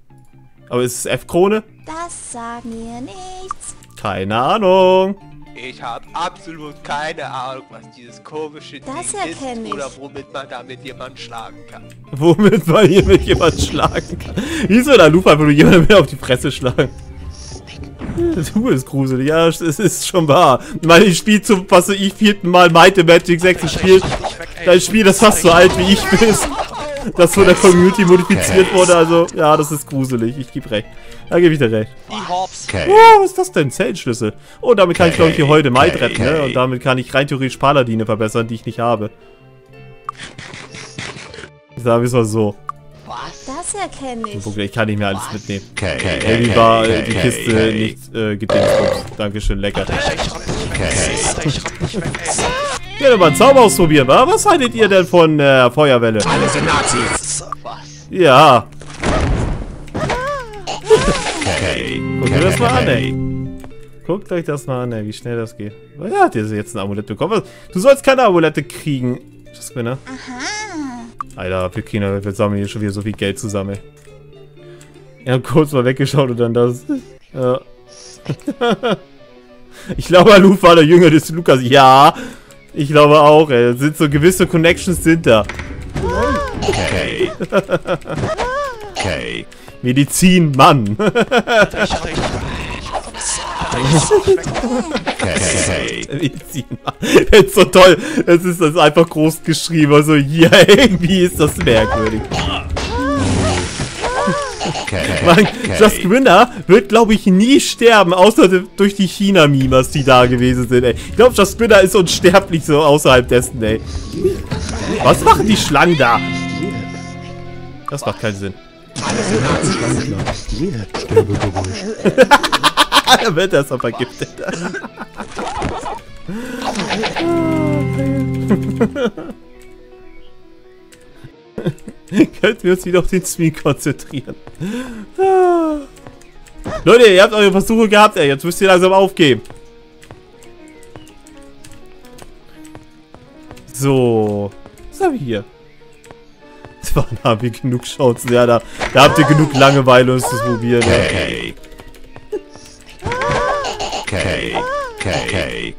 Aber ist es F-Krone? Das sagt mir nichts. Keine Ahnung. Ich habe absolut keine Ahnung, was dieses komische Das Ding ist ich. oder womit man damit jemanden schlagen kann. Womit man hier mit jemand schlagen kann. Wieso in der Lupe einfach nur jemanden mehr auf die Fresse schlagen? Du bist gruselig, ja, es ist schon wahr. Meine ich spiele zum, was ich, vierten Mal Mighty Magic 6 spielt. Dein Spiel, das fast so alt wie ich bin. Das von der Community modifiziert wurde, also, ja, das ist gruselig. Ich gebe recht. Da gebe ich dir recht. Die. Okay. Oh, was ist das denn? Zellenschlüssel. Oh, damit kann ich, glaube ich, hier heute Okay, retten, ne? okay. Und damit kann ich rein theoretisch Paladine verbessern, die ich nicht habe. Sagen wir es mal so. Das erkenne ich. Ich kann nicht mehr alles mitnehmen. Okay. Irgendwie war äh, die okay, Kiste okay. nicht äh, gedingsbums. Dankeschön, lecker. Okay. Ja, mal einen Zauber ausprobieren, wa? Was haltet ihr denn von äh, Feuerwelle? Alle sind Nazis. Ja, Okay. guckt euch das mal an, ey. Guckt euch das mal an, ey, wie schnell das geht. Wer hat jetzt ein Amulett bekommen? Was? Du sollst keine Amulette kriegen. Das bin, ne? Alter, wir kriegen, wir sammeln hier schon wieder so viel Geld zusammen, ey. Ich hab kurz mal weggeschaut und dann das. Ja. [LAUGHS] ich glaube, Aluf war der Jünger des Lukas. Ja, ich glaube auch, ey. Sind so gewisse Connections sind da. Okay. Okay. Medizin, Mann. Okay. Medizin, Mann. Das ist so toll. Es ist das einfach groß geschrieben. Also, ja, [LAUGHS] irgendwie ist das merkwürdig. Okay. Mann, Just Winner wird, glaube ich, nie sterben, außer durch die China-Mimas, die da gewesen sind, ey. Ich glaube, Just Winner ist unsterblich so außerhalb dessen, ey. Was machen die Schlangen da? Das macht keinen Sinn. Sterbegeräusch. [LAUGHS] Da wird er erstmal vergiftet. [LAUGHS] Könnten wir uns wieder auf den Stream konzentrieren. Ah. Leute, ihr habt eure Versuche gehabt, ey. Jetzt müsst ihr langsam aufgeben. So. Was haben wir hier? Da haben wir genug Chancen. Ja, da, da habt ihr genug Langeweile, uns zu probieren. Okay. Okay. Okay.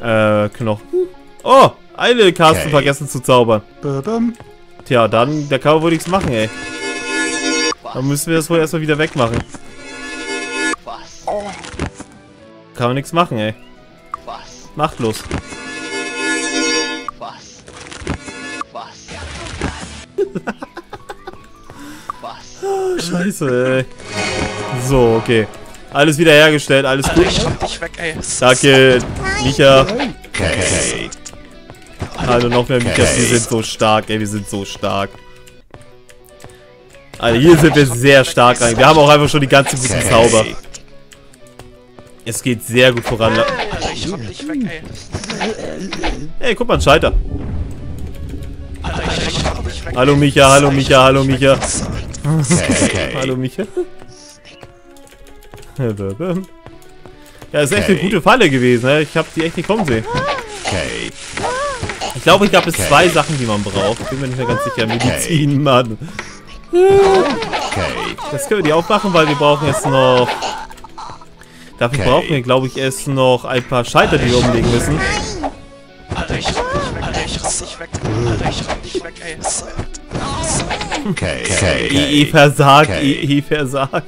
Äh, Knochen. Oh, eine Carsten Okay. vergessen zu zaubern. Tja, dann, da kann man wohl nichts machen, ey. Dann müssen wir das wohl erstmal wieder wegmachen. Was? Kann man nichts machen, ey. Was? Machtlos. Was? Was? Was? Scheiße, ey. So, okay. Alles wieder hergestellt, alles gut. Ich schlag dich weg, ey. Danke, Micha. Okay. Hallo, noch mehr Michas. Wir sind so stark, ey. Wir sind so stark. Also hier sind wir sehr stark rein. Wir haben auch einfach schon die ganzen guten Zauber. Es geht sehr gut voran. Alter, ich schlag dich weg, ey. Ey, guck mal, ein Scheiter. Alter, ich, ich schlag dich weg. Hallo Micha, hallo Micha, hallo Micha. Okay. Hallo Micha. Ja, das ist echt eine Okay. gute Falle gewesen, ne? Ich habe die echt nicht kommen sehen. Okay. Ich glaube, ich gab es Okay. zwei Sachen, die man braucht. Bin mir nicht mehr ganz sicher. Medizin, Mann. Okay. Das können wir die aufmachen, weil wir brauchen jetzt noch... Dafür Okay. brauchen wir, glaube ich, erst noch ein paar Schalter, die wir umlegen müssen. Alter, ich. Okay. Okay. EE E versagt, Okay. Versagt.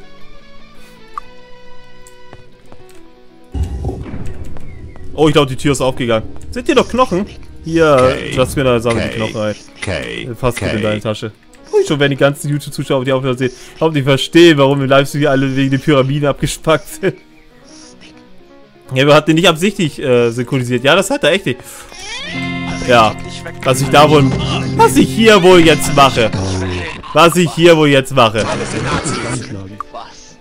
Oh, ich glaube, die Tür ist aufgegangen. Sind hier noch Knochen? Hier, Okay. lass mir da sagen die Okay. Knochen ein. Okay. Fast mit in deine Okay. Tasche. Oh, schon werden die ganzen YouTube-Zuschauer, die Aufnahme sehen, überhaupt nicht verstehen, warum im Livestream hier alle wegen den Pyramiden abgespackt sind. Ja, aber hat den nicht absichtlich äh, synchronisiert. Ja, das hat er echt nicht. Ja, was ich da wohl... Was ich hier wohl jetzt mache. Was ich hier wohl jetzt mache. Was?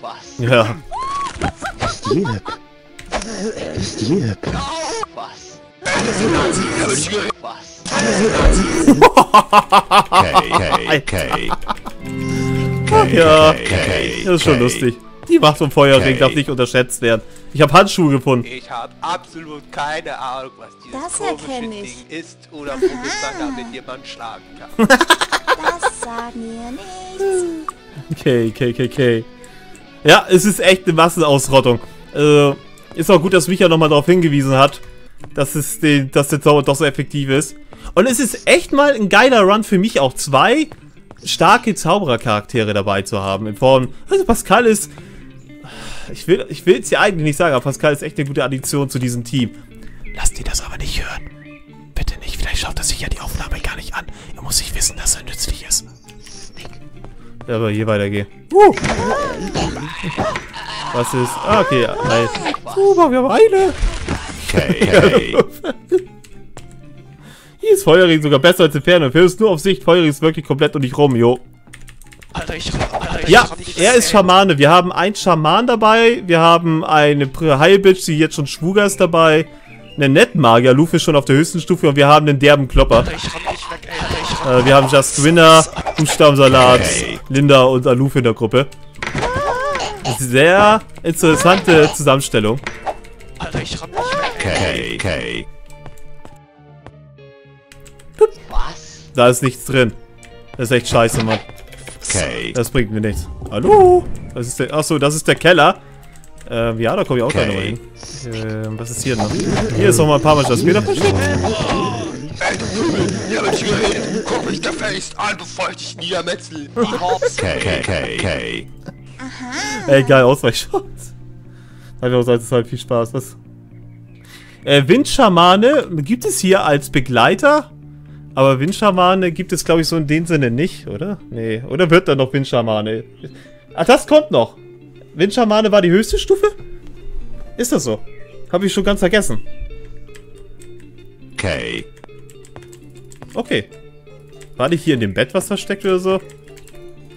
Was? Ja. Was? Was? Okay. Okay. Okay. Ja, Okay. das ist schon lustig. Die Macht vom Feuerring darf nicht unterschätzt werden. Ich habe Handschuhe gefunden. Ich habe absolut keine Ahnung, was dieses Das komische Ding ich. ist oder womit man damit jemanden schlagen kann. [LAUGHS] Das sagt mir nichts. Okay, okay, okay, okay. Ja, es ist echt eine Massenausrottung. Äh, ist auch gut, dass Micha nochmal darauf hingewiesen hat, dass, es den, dass der Zauber doch so effektiv ist. Und es ist echt mal ein geiler Run für mich, auch zwei starke Zauberercharaktere dabei zu haben. In Form. Also Pascal ist. Ich will ich will es ja eigentlich nicht sagen, aber Pascal ist echt eine gute Addition zu diesem Team. Lasst ihr das aber nicht hören. Bitte nicht, vielleicht schaut er sich ja die Aufnahme gar nicht an. Er muss sich wissen, dass er nützlich ist. Ja, aber hier weitergehen. Uh. Was ist. Ah, okay, nice. Super, wir haben eine. Okay. Okay. [LAUGHS] Hier ist Feuerring sogar besser als Inferno. Für uns nur auf Sicht. Feuerring ist wirklich komplett um dich rum, jo. Alter, ich Alter, ich Ja, nicht er ist. Schamane. Wir haben einen Schaman dabei. Wir haben eine Heilbitch, die jetzt schon Schwuger ist dabei. Einen Nettmagier, Luffy ist schon auf der höchsten Stufe. Und wir haben einen derben Klopper. Äh, wir haben Just Winner, Buchstabensalat. Linda und Aluf in der Gruppe. Sehr interessante Zusammenstellung. Alter, ich renn nicht weg, ey. Okay. Okay. Was? Da ist nichts drin. Das ist echt scheiße, Mann. Okay. Das bringt mir nichts. Hallo? Was ist der? Achso, das ist der Keller. Ähm, ja, da komme ich auch gleich nochmal hin. Ähm, was ist hier noch? Hier ist noch mal ein paar Mal das Bier versteckt. Guck mich der Face an, bevor ich dich niedermetzel. Okay. Okay. Okay. Ey, geil, Ausweichschutz. Hat auch als halt viel Spaß. Was? Äh, Windschamane gibt es hier als Begleiter. Aber Windschamane gibt es, glaube ich, so in dem Sinne nicht, oder? Nee. Oder wird da noch Windschamane? Ach, das kommt noch. Windschamane war die höchste Stufe? Ist das so? Habe ich schon ganz vergessen. Okay. Okay. War nicht hier in dem Bett was versteckt oder so?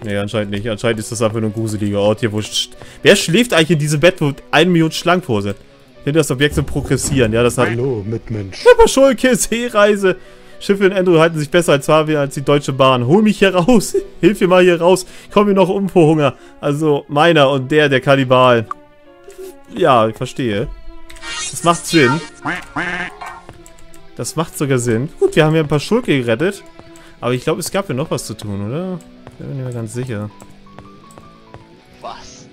Nee, anscheinend nicht. Anscheinend ist das einfach nur ein gruseliger Ort hier, wo... sch- Wer schläft eigentlich in diesem Bett, wo eine Million Schlangen vor sind? Hinter das Objekt zu progressieren. Ja, das hat... Hallo, Mitmensch. Super Schulke, Seereise. Schiffe in Andrew halten sich besser als Fabian als die Deutsche Bahn. Hol mich hier raus. [LAUGHS] Hilf mir mal hier raus. Ich komme mir noch um vor Hunger. Also meiner und der der Kannibalen. Ja, ich verstehe. Das macht Sinn. Das macht sogar Sinn. Gut, wir haben ja ein paar Schurke gerettet. Aber ich glaube, es gab ja noch was zu tun, oder? Bin mir nicht mehr ganz sicher. Was?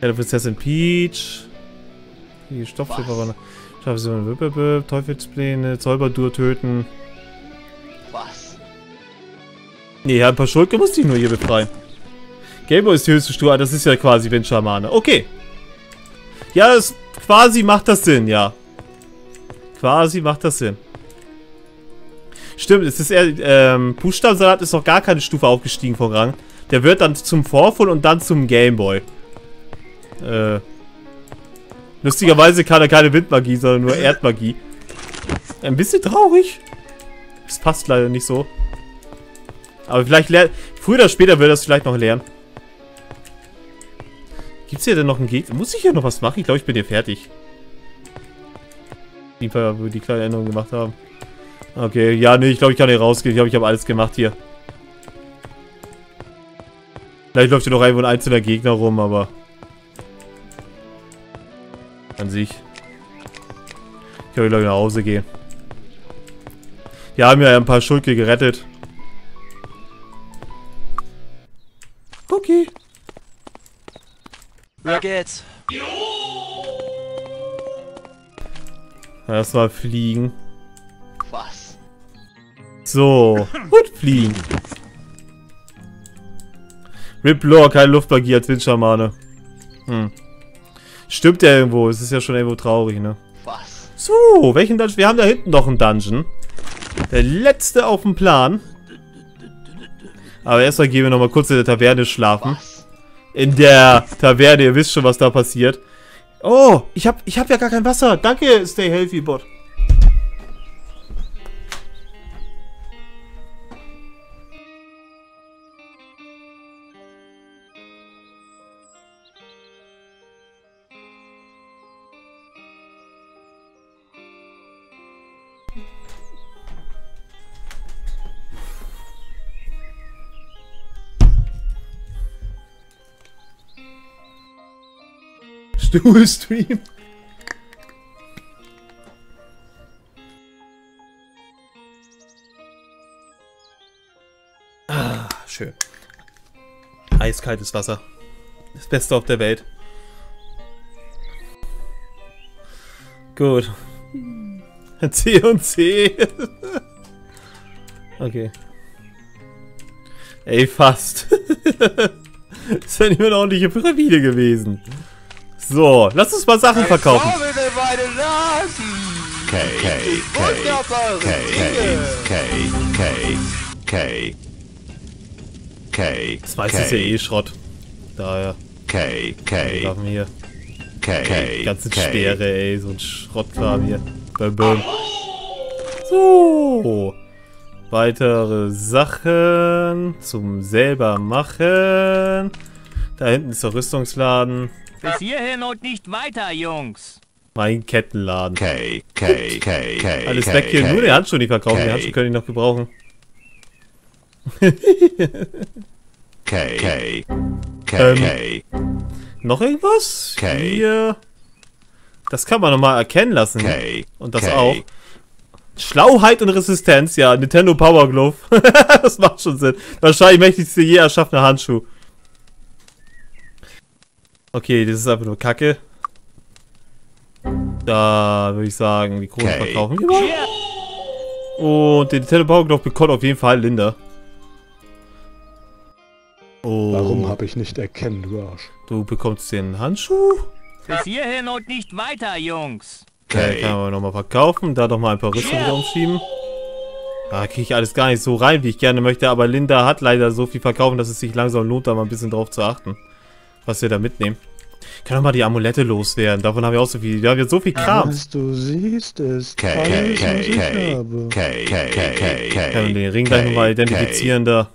Ja, der Prinzessin Peach. Die sie mal Wippebe, Teufelspläne, Zauberdur töten. Nee, ein paar Schurke musste ich nur hier befreien. Gameboy ist die höchste Stufe, das ist ja quasi Windschamane. Okay. Ja, das quasi macht das Sinn, ja. Quasi macht das Sinn. Stimmt, es ist eher, ähm, Buchstabensalat ist noch gar keine Stufe aufgestiegen vom Rang. Der wird dann zum Vorfall und dann zum Gameboy. Äh. Lustigerweise kann er keine Windmagie, sondern nur Erdmagie. Ein bisschen traurig. Das passt leider nicht so. Aber vielleicht lernt. Früher oder später wird das vielleicht noch lernen. Gibt's hier denn noch einen Gegner? Muss ich hier noch was machen? Ich glaube, ich bin hier fertig. Die, wo wir die kleine Änderung gemacht haben. Okay, ja, nee, ich glaube, ich kann hier rausgehen. Ich glaube, ich habe alles gemacht hier. Vielleicht läuft hier noch irgendwo ein einzelner Gegner rum, aber... An sich. Ich kann glaube ich nach Hause gehen. Wir haben ja ein paar Schulke gerettet. Okay. Wer geht's? Erstmal fliegen. Was? So. [LAUGHS] Gut fliegen. Rip Lore, keine Luftmagie als Windschamane. Hm. Stimmt ja irgendwo. Es ist ja schon irgendwo traurig, ne? Was? So, welchen Dungeon? Wir haben da hinten noch einen Dungeon. Der letzte auf dem Plan. Aber erstmal gehen wir nochmal kurz in der Taverne schlafen. Was? In der Taverne, ihr wisst schon, was da passiert. Oh, ich hab, ich hab ja gar kein Wasser. Danke, Stay Healthy Bot. Stuhlstream. Ah, schön. Eiskaltes Wasser. Das Beste auf der Welt. Gut. [LAUGHS] C und C. [LAUGHS] okay. Ey, fast. [LAUGHS] ist ja nicht mehr eine ordentliche Pyramide gewesen. So, lass uns mal Sachen verkaufen. K, K, K, K! K, K, K, K, Das meiste ist ja eh Schrott. Daher. K, K, wir hier? K, K, Speere, ey. So ein Schrottkram hier. Böm, böm. So. Weitere Sachen zum selber machen. Da hinten ist der Rüstungsladen. Bis hierhin und nicht weiter, Jungs. Mein Kettenladen. K, K, K, K, Alles K, weg hier. K, Nur die Handschuhe nicht verkaufen. Die. Handschuhe können ich noch gebrauchen. K, K, K, Ähm. K, Noch irgendwas? Okay. Hier. Das kann man nochmal erkennen lassen. K, Und das K. auch. Schlauheit und Resistenz, ja. Nintendo Power Glove. [LAUGHS] das macht schon Sinn. Wahrscheinlich mächtigste je erschaffene Handschuh. Okay, das ist einfach nur Kacke. Da würde ich sagen, die Krone Okay. verkaufen wir mal. Und den Nintendo Power Glove bekommt auf jeden Fall Linda. Oh, Warum habe ich nicht erkennen, du Arsch? du bekommst den Handschuh? Bis hierhin und nicht weiter, Jungs. Okay, kann man nochmal verkaufen. Da doch mal ein paar Rüstungen wieder umschieben. Da kriege ich alles gar nicht so rein, wie ich gerne möchte. Aber Linda hat leider so viel verkaufen, dass es sich langsam lohnt, da mal ein bisschen drauf zu achten. Was wir da mitnehmen. Ich kann doch mal die Amulette loswerden. Davon haben wir auch so viel. Wir haben jetzt so viel Kram. Was du siehst, ist K, K, K, ich K, habe. K, K, K, K, Können wir den Ring gleich nochmal identifizieren da.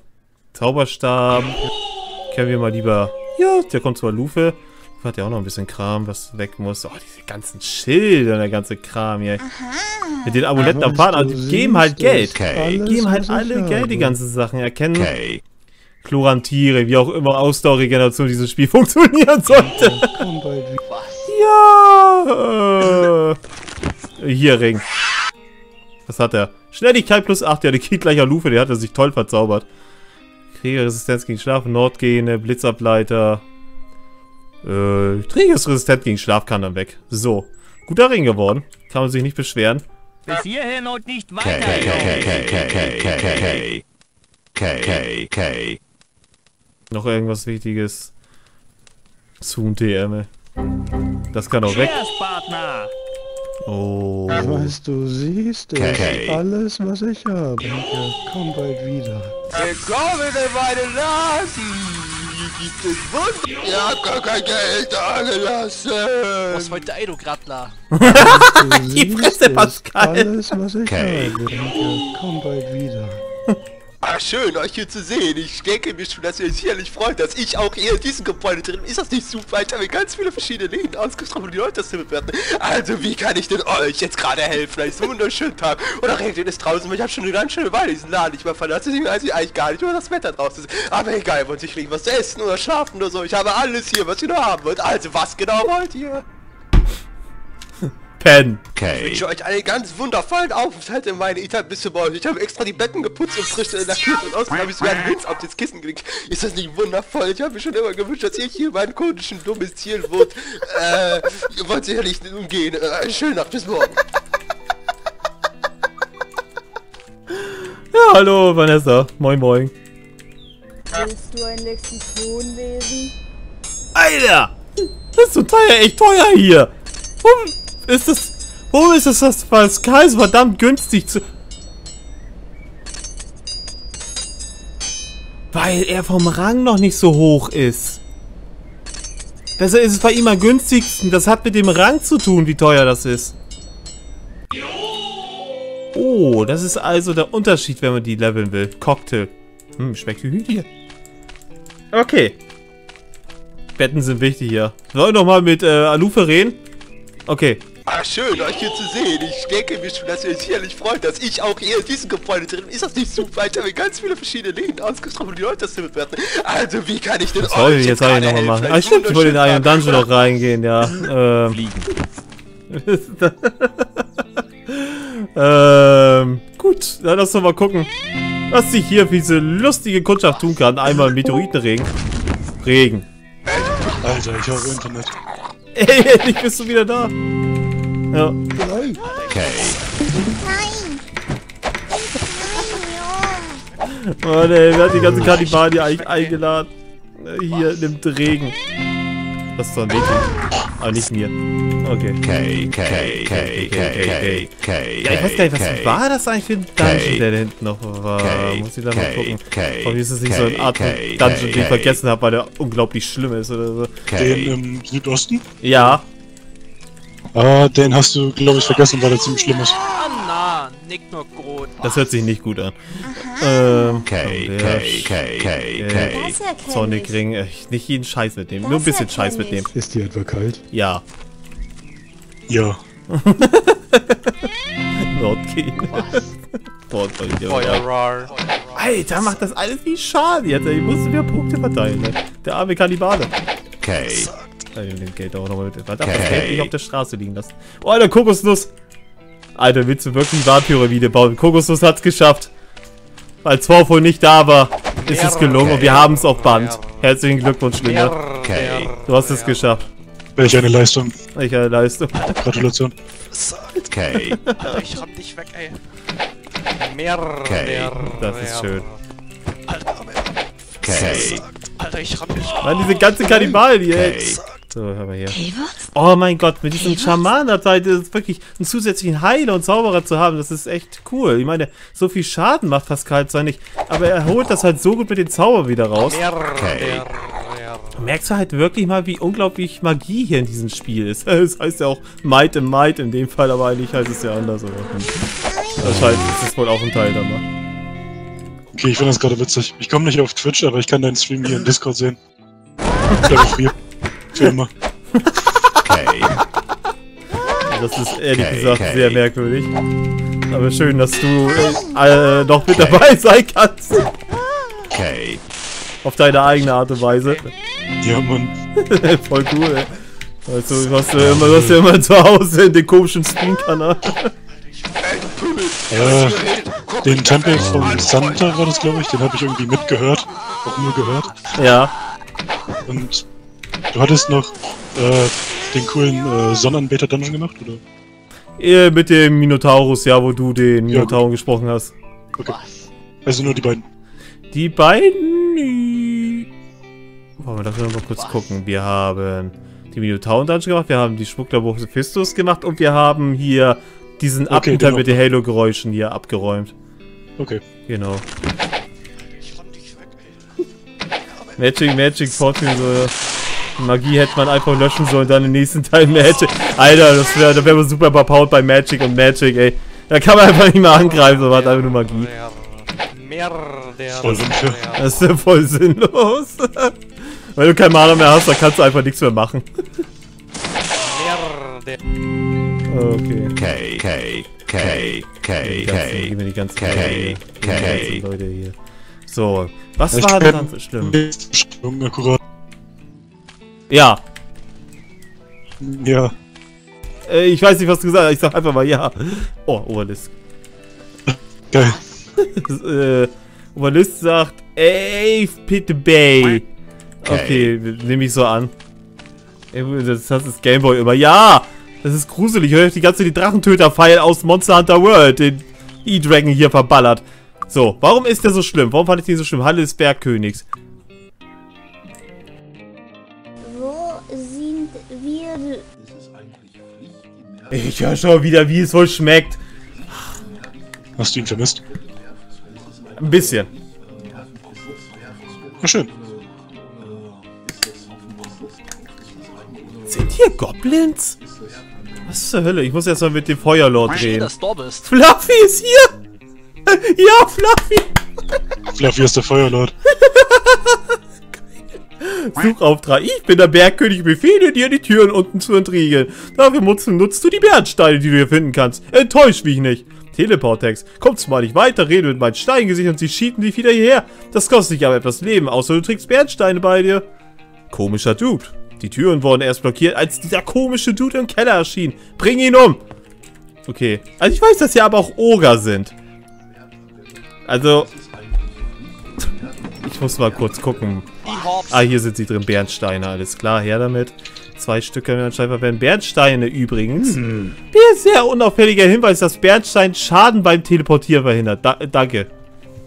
Zauberstab. Können wir mal lieber... Ja, der kommt zwar Lufe. Lufe hat ja auch noch ein bisschen Kram, was weg muss. Oh, diese ganzen Schilder und der ganze Kram hier. Mit den Amuletten am Partner. Die geben halt Geld. geben halt ich alle Geld, die habe. ganzen Sachen. Erkennen K, Chlorantiere, wie auch immer Ausdauerregeneration dieses Spiel funktionieren sollte. Komm bald wieder. Ja! Äh, hier, Ring. Was hat er? Schnelligkeit plus 8. Ja, der kriegt gleich Lufe, der hat er sich toll verzaubert. Kriegerresistenz gegen Schlaf, Nordgene, Blitzableiter. Äh, Kriegerresistent gegen Schlaf kann dann weg. So. Guter Ring geworden. Kann man sich nicht beschweren. Bis hierhin und nicht K, weiter, K, Jungs. K, K, K, K, K, K, K, K, Noch irgendwas Wichtiges. Zoom TM. Das kann auch weg. Oh. Was du siehst, ist Okay. alles, was ich habe. Ja, komm bald wieder. Willkommen in meine Nasen! Gibt es Wunder! Ich hab gar kein Geld dagelassen! Was wollte nah? Du [LAUGHS] Die siehst, Fresse, Pascal. Alles, was ich Okay. habe. Ja, komm bald wieder. Was schön, euch hier zu sehen. Ich denke mir schon, dass ihr sicherlich freut, dass ich auch hier in diesem Gebäude drin bin. Ist das nicht super? Ich habe ganz viele verschiedene Läden ausgesprochen, um die Leute das zu bewerten. Also, wie kann ich denn euch jetzt gerade helfen? Es ist ein wunderschöner Tag. Oder regnet es draußen? Ich habe schon eine ganz schöne Weile diesen Laden nicht mehr verlassen. Deswegen weiß ich eigentlich gar nicht, wo das Wetter draußen ist. Aber egal, wollt ihr was zu essen oder schlafen oder so. Ich habe alles hier, was ihr nur haben wollt. Also, was genau wollt ihr? Pen. Ich Okay. wünsche euch einen ganz wundervollen Aufenthalt in meinem Etablissement. Ich habe extra die Betten geputzt und frisch lackiert und außerdem habe ich sogar einen Witz auf das Kissen gelegt. Ist das nicht wundervoll? Ich habe mir schon immer gewünscht, dass ihr hier in meinem kurdischen Domizil wohnt. Äh, ihr wollt sicherlich nicht umgehen. Äh, schöne Nacht, bis morgen. Ja, hallo Vanessa. Moin, moin. Willst du ein Lexikonwesen? Alter! Das ist total echt teuer hier. Warum ist das... Warum ist das das Pascal so verdammt günstig zu... Weil er vom Rang noch nicht so hoch ist. Besser ist es bei ihm am günstigsten. Das hat mit dem Rang zu tun, wie teuer das ist. Oh, das ist also der Unterschied, wenn man die leveln will. Cocktail. Hm, schmeckt wie Hühnchen. Okay. Betten sind wichtig hier. Sollen wir noch mal mit äh, Alufe reden? Okay. Ah, schön, euch hier zu sehen. Ich denke mir schon, dass ihr euch sicherlich freut, dass ich auch hier in diesem Gebäude drin bin. Ist das nicht super? Ich habe ganz viele verschiedene Läden ausgesprochen, um die Leute das zu bewerten. Also, wie kann ich denn ich euch jetzt eigentlich gerade nochmal machen? helfen? Ah, stimmt, ich wollte in einen Dungeon noch reingehen, ja. Ähm. ähm, gut, dann lass doch mal gucken, was sich hier für diese lustige Kundschaft tun kann. Einmal Meteoritenregen. Regen. Alter, ich habe Internet. Ey, endlich bist du wieder da. Ja. Okay. Nein! Nein, Mann, ey, wer hat die ganze Kannibalen hier eigentlich eingeladen? Äh, Hier nimmt Regen. Das ist doch ein Mädchen. Aber nicht mir. Okay. K, K, K, K, K, K, Ja, ich weiß gar nicht, was war das eigentlich für ein Dungeon, der da hinten noch war? K, Muss ich da mal K, gucken. K, Ob ist es nicht so eine Art K, Dungeon, den ich K, vergessen habe, weil der unglaublich schlimm ist oder so. Den K, im Südosten? Ja. Ah, den hast du, glaube ich, vergessen, weil der ziemlich schlimm ist. Ah na, nick nur Grot. Das hört sich nicht gut an. Ähm, Sch- K, K, äh. Das erkenne Sonic. Ring, äh, nicht jeden Scheiß mitnehmen, Das nur ein bisschen Scheiß mitnehmen. Ist die etwa kalt? Ja. Ja. [LAUGHS] Nordgehen. Feuerrar. Alter, macht das alles wie Schaden jetzt. Ich musste mir Punkte verteilen. Ne? Der arme Kannibale. Ja, ich nehm den Geld auch nochmal mit. Verdammt, Okay. das Geld nicht auf der Straße liegen lassen. Oh, Alter, Kokosnuss. Alter, willst du wirklich Warnpyramide bauen? Kokosnuss hat's geschafft. Weil Zworful nicht da war, ist es gelungen und wir haben es auf Band. Herzlichen Glückwunsch, Linda. K, Du hast es geschafft. Welch eine Leistung. Ich eine Leistung. Gratulation. K, [LAUGHS] Alter, ich ramm dich weg, ey. Mehr, Okay, mehr, Das ist schön. Alter. K, Alter, ich ramm dich. Mann, diese ganze Kannibalen hier, ey. So, hör mal hier. Oh mein Gott, mit diesem Schaman da ist es wirklich einen zusätzlichen Heiler und Zauberer zu haben, das ist echt cool. Ich meine, so viel Schaden macht Pascal zwar nicht, aber er holt das halt so gut mit den Zauber wieder raus. Okay. Merkst du halt wirklich mal, wie unglaublich Magie hier in diesem Spiel ist. [LAUGHS] Es heißt ja auch Might and Might in dem Fall, aber eigentlich heißt es ja anders. Aber wahrscheinlich ist es wohl auch ein Teil davon. Okay, ich finde das gerade witzig. Ich komme nicht auf Twitch, aber ich kann deinen Stream hier in Discord sehen. Glaube ich mir. Für immer. K, Das ist ehrlich Okay, gesagt okay. sehr merkwürdig. Aber schön, dass du äh, äh, noch mit dabei sein kannst. K, Auf deine eigene Art und Weise. Ja, Mann. [LAUGHS] Voll cool, ey. Weißt du, du hast ja immer, du hast ja immer zu Hause den komischen Stream-Kanal. Äh, den Tempel von Santa war das, glaube ich. Den habe ich irgendwie mitgehört. Auch nur gehört. Ja. Und du hattest noch äh, den coolen äh, Sonnenanbeter-Dungeon gemacht, oder? Äh, mit dem Minotaurus, ja, wo du den Ja, Minotaur gesprochen hast. Okay. Also nur die beiden. Die beiden. die- Wollen wir das noch mal kurz gucken. Wir haben die Minotaur-Dungeon gemacht, wir haben die Schmugglerbuch Hephaestus gemacht und wir haben hier diesen Okay, Abenteuer genau. mit den Halo-Geräuschen hier abgeräumt. Okay. Genau. Magic, Magic, Fortune, so. Magie hätte man einfach löschen sollen, dann im nächsten Teil Magic. Alter, das wär, da wäre man super überpowered bei Magic und Magic, ey. Da kann man einfach nicht mehr angreifen, so hat einfach nur Magie. Mehr, Mehr der... Voll sinnvoll. Das ist ja voll sinnlos. [LAUGHS] Wenn du kein Mana mehr hast, dann kannst du einfach nichts mehr machen. Mehr der... Okay. K, K, K, K, K, K, ganzen K. Leute hier. So, was Ich war denn dann so schlimm? Ja, Ja. äh, ich weiß nicht, was du gesagt hast. Ich sag einfach mal ja. Oh, Oberlist. Geil. [LAUGHS] äh, Oberlist sagt, ey, bitte Bay. Okay, nehme ich so an. Das das ist Gameboy immer. Ja! Das ist gruselig. Hör euch die ganze die Drachentöter-Pfeil aus Monster Hunter World, den E-Dragon hier verballert. So, warum ist der so schlimm? Warum fand ich den so schlimm? Halle des Bergkönigs. Ich höre schon wieder, wie es wohl schmeckt. Hast du ihn vermisst? Ein bisschen. Na schön. Sind hier Goblins? Was zur Hölle? Ich muss erst mal mit dem Feuerlord reden. dass du da bist. Fluffy ist hier! [LAUGHS] Ja, Fluffy! Fluffy ist der Feuerlord. [LAUGHS] Suchauftrag. Ich bin der Bergkönig, ich befehle dir, die Türen unten zu entriegeln. Dafür nutzt, nutzt du die Bernsteine, die du hier finden kannst. Enttäuscht mich nicht. Teleportex. Kommst mal nicht weiter, rede mit meinem Steingesicht und sie schieben dich wieder hierher. Das kostet dich aber etwas Leben, außer du trägst Bernsteine bei dir. Komischer Dude. Die Türen wurden erst blockiert, als dieser komische Dude im Keller erschien. Bring ihn um! Okay. Also ich weiß, dass hier aber auch Oger sind. Also... Ich muss mal kurz gucken. Ah, hier sind sie drin. Bernsteine, alles klar. Her damit. Zwei Stück können wir anscheinend verwenden. Bernsteine übrigens. Der sehr unauffälliger Hinweis, dass Bernstein Schaden beim Teleportieren verhindert. Da, danke.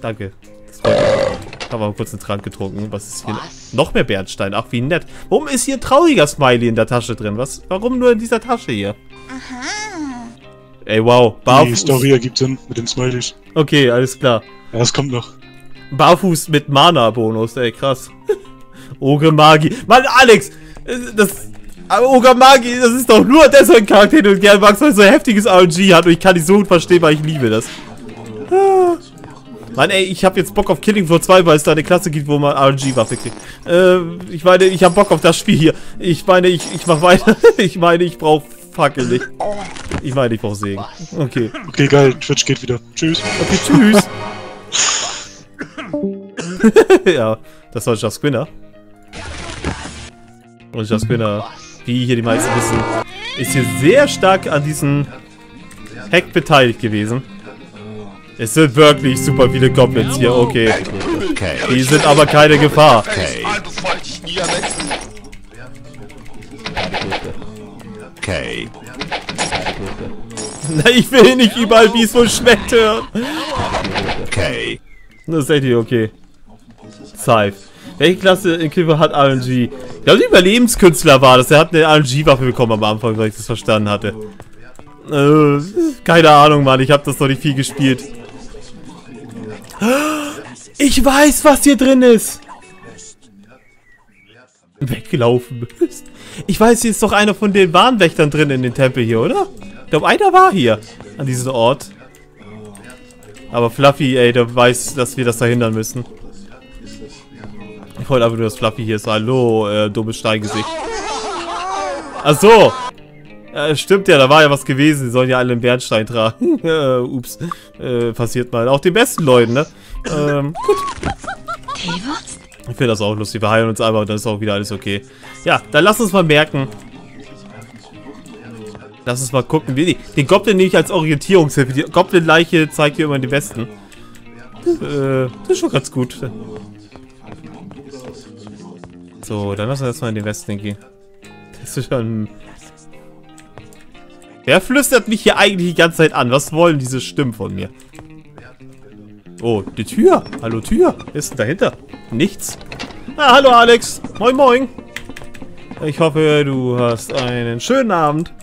Danke. Das freut mich. Ich habe mal kurz einen Trank getrunken. Was ist hier? Noch mehr Bernstein. Ach, wie nett. Warum ist hier ein trauriger Smiley in der Tasche drin? Was? Warum nur in dieser Tasche hier? Ey, wow. Die Barfuß. Story ergibt Sinn mit den Smileys. Okay, alles klar. Ja, es kommt noch. Barfuß mit Mana-Bonus, ey, krass. [LAUGHS] Ogre Magi. Mann, Alex! äh, Das. aber Ogre Magi, das ist doch nur deshalb ein Charakter, den du gerne magst, weil so ein heftiges RNG hat und ich kann die so gut verstehen, weil ich liebe das. Ah. Mann, ey, ich hab jetzt Bock auf Killing Floor 2, weil es da eine Klasse gibt, wo man RNG-Waffe kriegt. Äh, ich meine, ich hab Bock auf das Spiel hier. Ich meine, ich, ich mach weiter. [LAUGHS] ich meine, ich brauch Fackel nicht. Ich meine, ich brauch Segen. Okay. Okay, geil. Twitch geht wieder. Tschüss. Okay, tschüss. [LAUGHS] ja, das war Just Squinner. Und Just Squinner, wie hier die meisten wissen, ist hier sehr stark an diesem Hack beteiligt gewesen. Es sind wirklich super viele Goblins hier, okay. Die sind aber keine Gefahr. [LAUGHS] K, Na, ich will nicht überall, wie es wohl schmeckt, hören. K, Das ist echt okay. Scythe. Welche Klasse in Kiva hat RNG? Ich glaube, der Überlebenskünstler war das. Er hat eine RNG-Waffe bekommen am Anfang, weil ich das verstanden hatte. Äh, keine Ahnung, Mann. Ich habe das noch nicht viel gespielt. Ich weiß, was hier drin ist. Weggelaufen bist. Ich weiß, hier ist doch einer von den Bahnwächtern drin in den Tempel hier, oder? Ich glaube, einer war hier. An diesem Ort. Aber Fluffy, ey, der weiß, dass wir das verhindern müssen. Ich wollte einfach nur, dass Fluffy hier ist. Hallo, äh, dummes Steingesicht. Ach so. Ja, stimmt ja, da war ja was gewesen. Die sollen ja alle einen Bernstein tragen. [LAUGHS] äh, ups. Äh, passiert mal. Auch den besten Leuten, ne? Ähm, gut. Ich finde das auch lustig. Wir heilen uns einmal und dann ist auch wieder alles okay. Ja, dann lass uns mal merken. Lass uns mal gucken. Wie, den Goblin nehme ich als Orientierungshilfe. Die Goblin-Leiche zeigt dir immer den besten. Äh, das ist schon ganz gut. So, dann lassen wir erstmal in den Westen gehen. Das ist schon... Wer flüstert mich hier eigentlich die ganze Zeit an? Was wollen diese Stimmen von mir? Oh, die Tür. Hallo Tür. Ist denn dahinter? Nichts. Ah, hallo Alex. Moin, moin. Ich hoffe, du hast einen schönen Abend.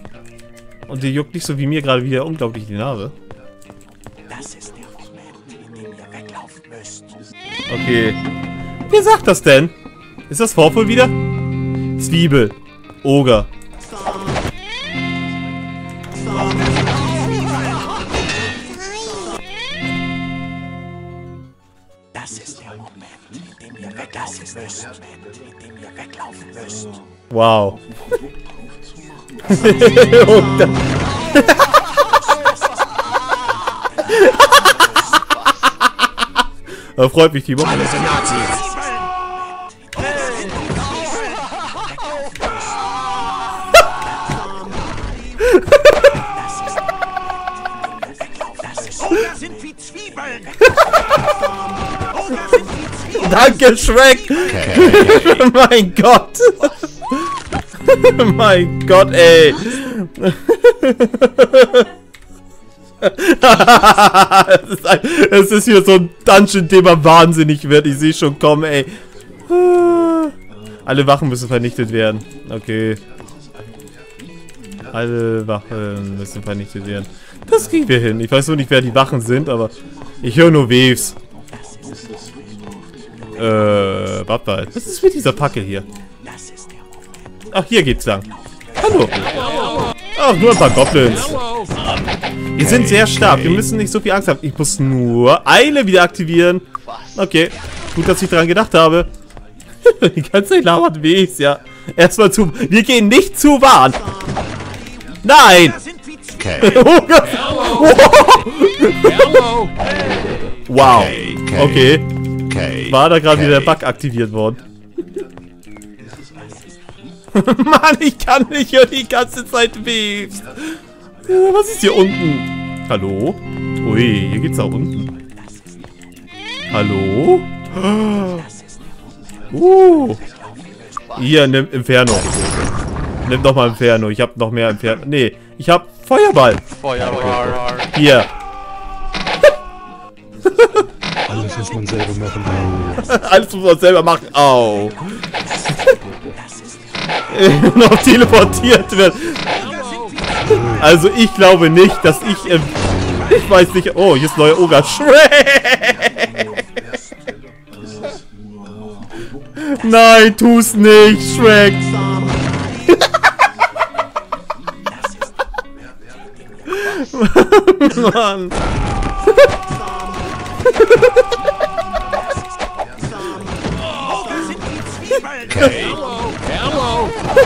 Und dir juckt nicht so wie mir gerade wieder unglaublich die Nase. Das ist der Moment, in dem ihr weglaufen müsst. Okay. Wer sagt das denn? Ist das Vorfall wieder? Zwiebel. Oger. Das ist der Moment, in dem ihr weglaufen müsst. In dem ihr weglaufen müsst. Wow. [LAUGHS] Freut mich, Timo. Alle sind Nazis. Danke, Shrek! [LAUGHS] mein Gott! mein Gott, ey! [LAUGHS] es, ist ein, es ist hier so ein Dungeon, dem man wahnsinnig wird. Ich sehe schon kommen, ey. Alle Wachen müssen vernichtet werden. Okay. Alle Wachen müssen vernichtet werden. Das kriegen wir hin. Ich weiß nur nicht, wer die Wachen sind, aber ich höre nur Waves. Äh, warte Was ist mit dieser Packe hier? Ach, hier geht's lang. Hallo. Ach, nur ein paar Goblins. Wir sind sehr stark. Wir müssen nicht so viel Angst haben. Ich muss nur Eile wieder aktivieren. Okay. Gut, dass ich dran gedacht habe. [LAUGHS] Die ganze Zeit labert Waves, ja. Erstmal zu... Wir gehen nicht zu Wahn. Nein! [LAUGHS] Oh Gott. [LAUGHS] Wow. Okay. War da gerade wieder der Bug aktiviert worden? [LAUGHS] Mann, ich kann nicht hören die ganze Zeit. Äh, Was ist hier unten? Hallo? Ui, hier geht's auch unten. Hallo? [GASPS] Uh. Hier, nimm Inferno. Nimm doch mal Inferno. Ich hab noch mehr Inferno. Nee, ich hab Feuerball. Feuerball. Hier. [LAUGHS] [LAUGHS] Alles muss man selber machen. [LAUGHS] Alles muss man selber machen. Au. [LAUGHS] noch teleportiert wird. Also ich glaube nicht, dass ich... Ähm, ich weiß nicht... Oh, hier ist neuer Ogre. Shrek! [LAUGHS] Nein, tu's nicht, Shrek! Mann! Okay.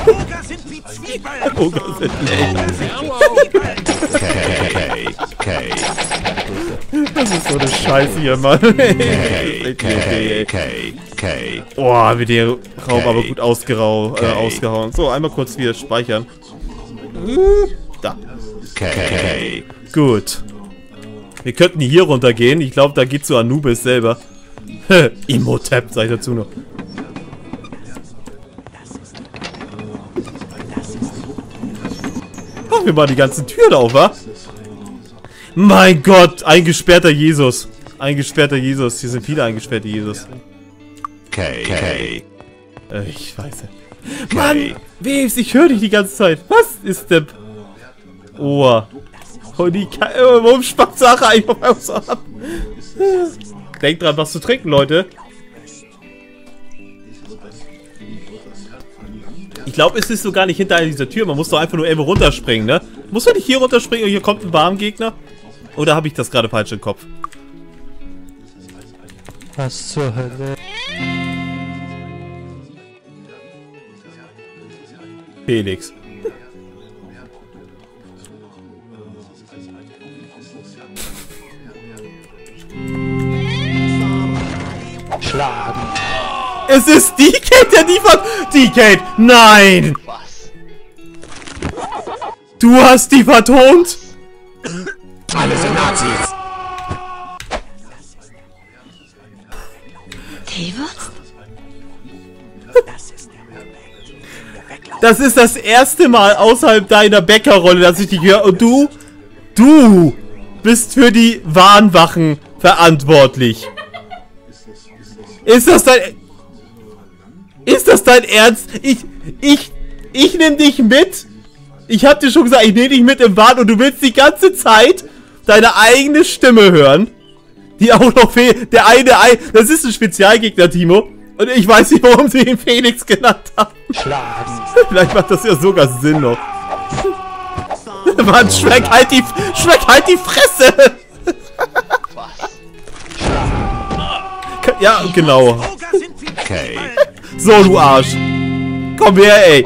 Oger sind wie Zwiebeln. Ogre sind K. Das ist so eine Scheiße hier, Mann. Oh, haben wir den Raum aber gut ausgerau äh, ausgehauen. So, einmal kurz wieder speichern. Da. K. K. Gut. Wir könnten hier runtergehen. Ich glaube, da geht zu Anubis selber. [LAUGHS] Imhotep, sag ich dazu noch. Machen wir mal die ganzen Türen auf, wa? Mein Gott, eingesperrter Jesus. Eingesperrter Jesus. Hier sind viele eingesperrte Jesus. K. K. Äh, ich weiß nicht. Mann, Waves, ich höre dich die ganze Zeit. Was ist denn... Oh. Oh, die Ka Warum spackt Sache einfach mal so ab? Denkt dran, was zu trinken, Leute. Ich glaube, es ist so gar nicht hinter dieser Tür. Man muss doch einfach nur irgendwo runterspringen, ne? Muss man nicht hier runterspringen und hier kommt ein Warmgegner? Oder habe ich das gerade falsch im Kopf? Was zur Hölle? Felix. Schlagen. Es ist DK, der liefert. DK, nein! Du hast die vertont? Alle sind Nazis. Das ist das erste Mal außerhalb deiner Bäckerrolle, dass ich dich höre. Und du, du bist für die Warnwachen verantwortlich. Ist das dein... Ist das dein Ernst? Ich, ich, ich nehme dich mit. Ich hab dir schon gesagt, ich nehme dich mit im Warn und du willst die ganze Zeit deine eigene Stimme hören. Die auch noch fehlt. Der eine, Ei- das ist ein Spezialgegner, Timo. Und ich weiß nicht, warum sie ihn Felix genannt haben. Vielleicht macht das ja sogar Sinn noch. Mann, Shrek, halt die, Shrek, halt die Fresse! Ja, genau. Okay. So, du Arsch. Komm her, ey.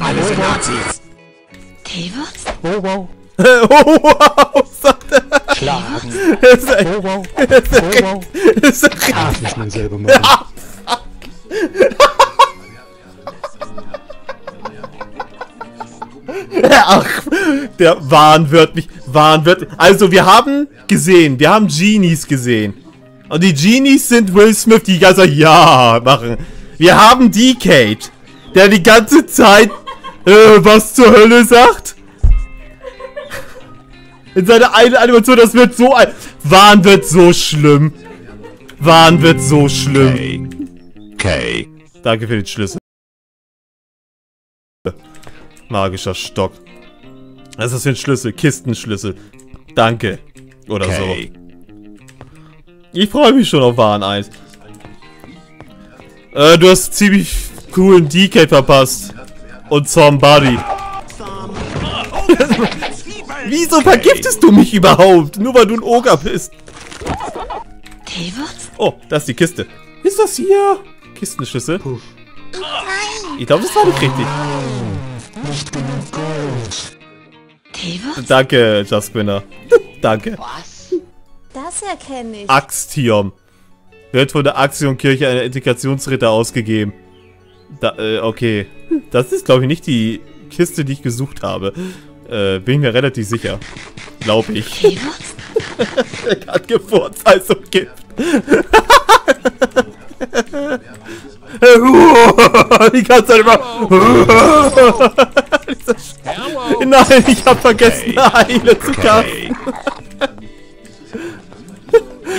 Alles Nazis. Teewurst? [LAUGHS] Oh wow. oh, wow, sagt er. Schlagen. Ist er- Oh wow. ist Oh wow. ist er- Das muss man selber machen. Ah, Ach, der Wahn wird mich. Wahn wird. Also, wir haben gesehen, wir haben Genies gesehen. Und die Genies sind Will Smith, die ganz ja machen. Wir haben Decade, der die ganze Zeit äh, was zur Hölle sagt. In seiner einen Animation, das wird so ein. Wahn wird so schlimm. Wahn wird so schlimm. Okay. Danke für den Schlüssel. Magischer Stock. Was ist das für ein Schlüssel? Kistenschlüssel. Danke. Oder Okay. so. Ich freue mich schon auf Waren 1. Äh, du hast ziemlich coolen DK verpasst. Und Somebody. [LAUGHS] Wieso vergiftest du mich überhaupt? Nur weil du ein Oger bist. Oh, da ist die Kiste. Ist das hier? Kistenschlüssel? Ich glaube, das war nicht richtig. Danke, Jaspinner. [LAUGHS] Danke. Das erkenne ich. Axtium. Wird von der Axiom-Kirche einer Integrationsritter ausgegeben. Da, äh, okay. Das ist, glaube ich, nicht die Kiste, die ich gesucht habe. Äh, bin ich mir relativ sicher. Glaube ich. Teewurst? [LAUGHS] er hat gefurzt, also Gift. [LAUGHS] die ganze Zeit immer. [LAUGHS] Nein, ich habe vergessen, Heile zu casten.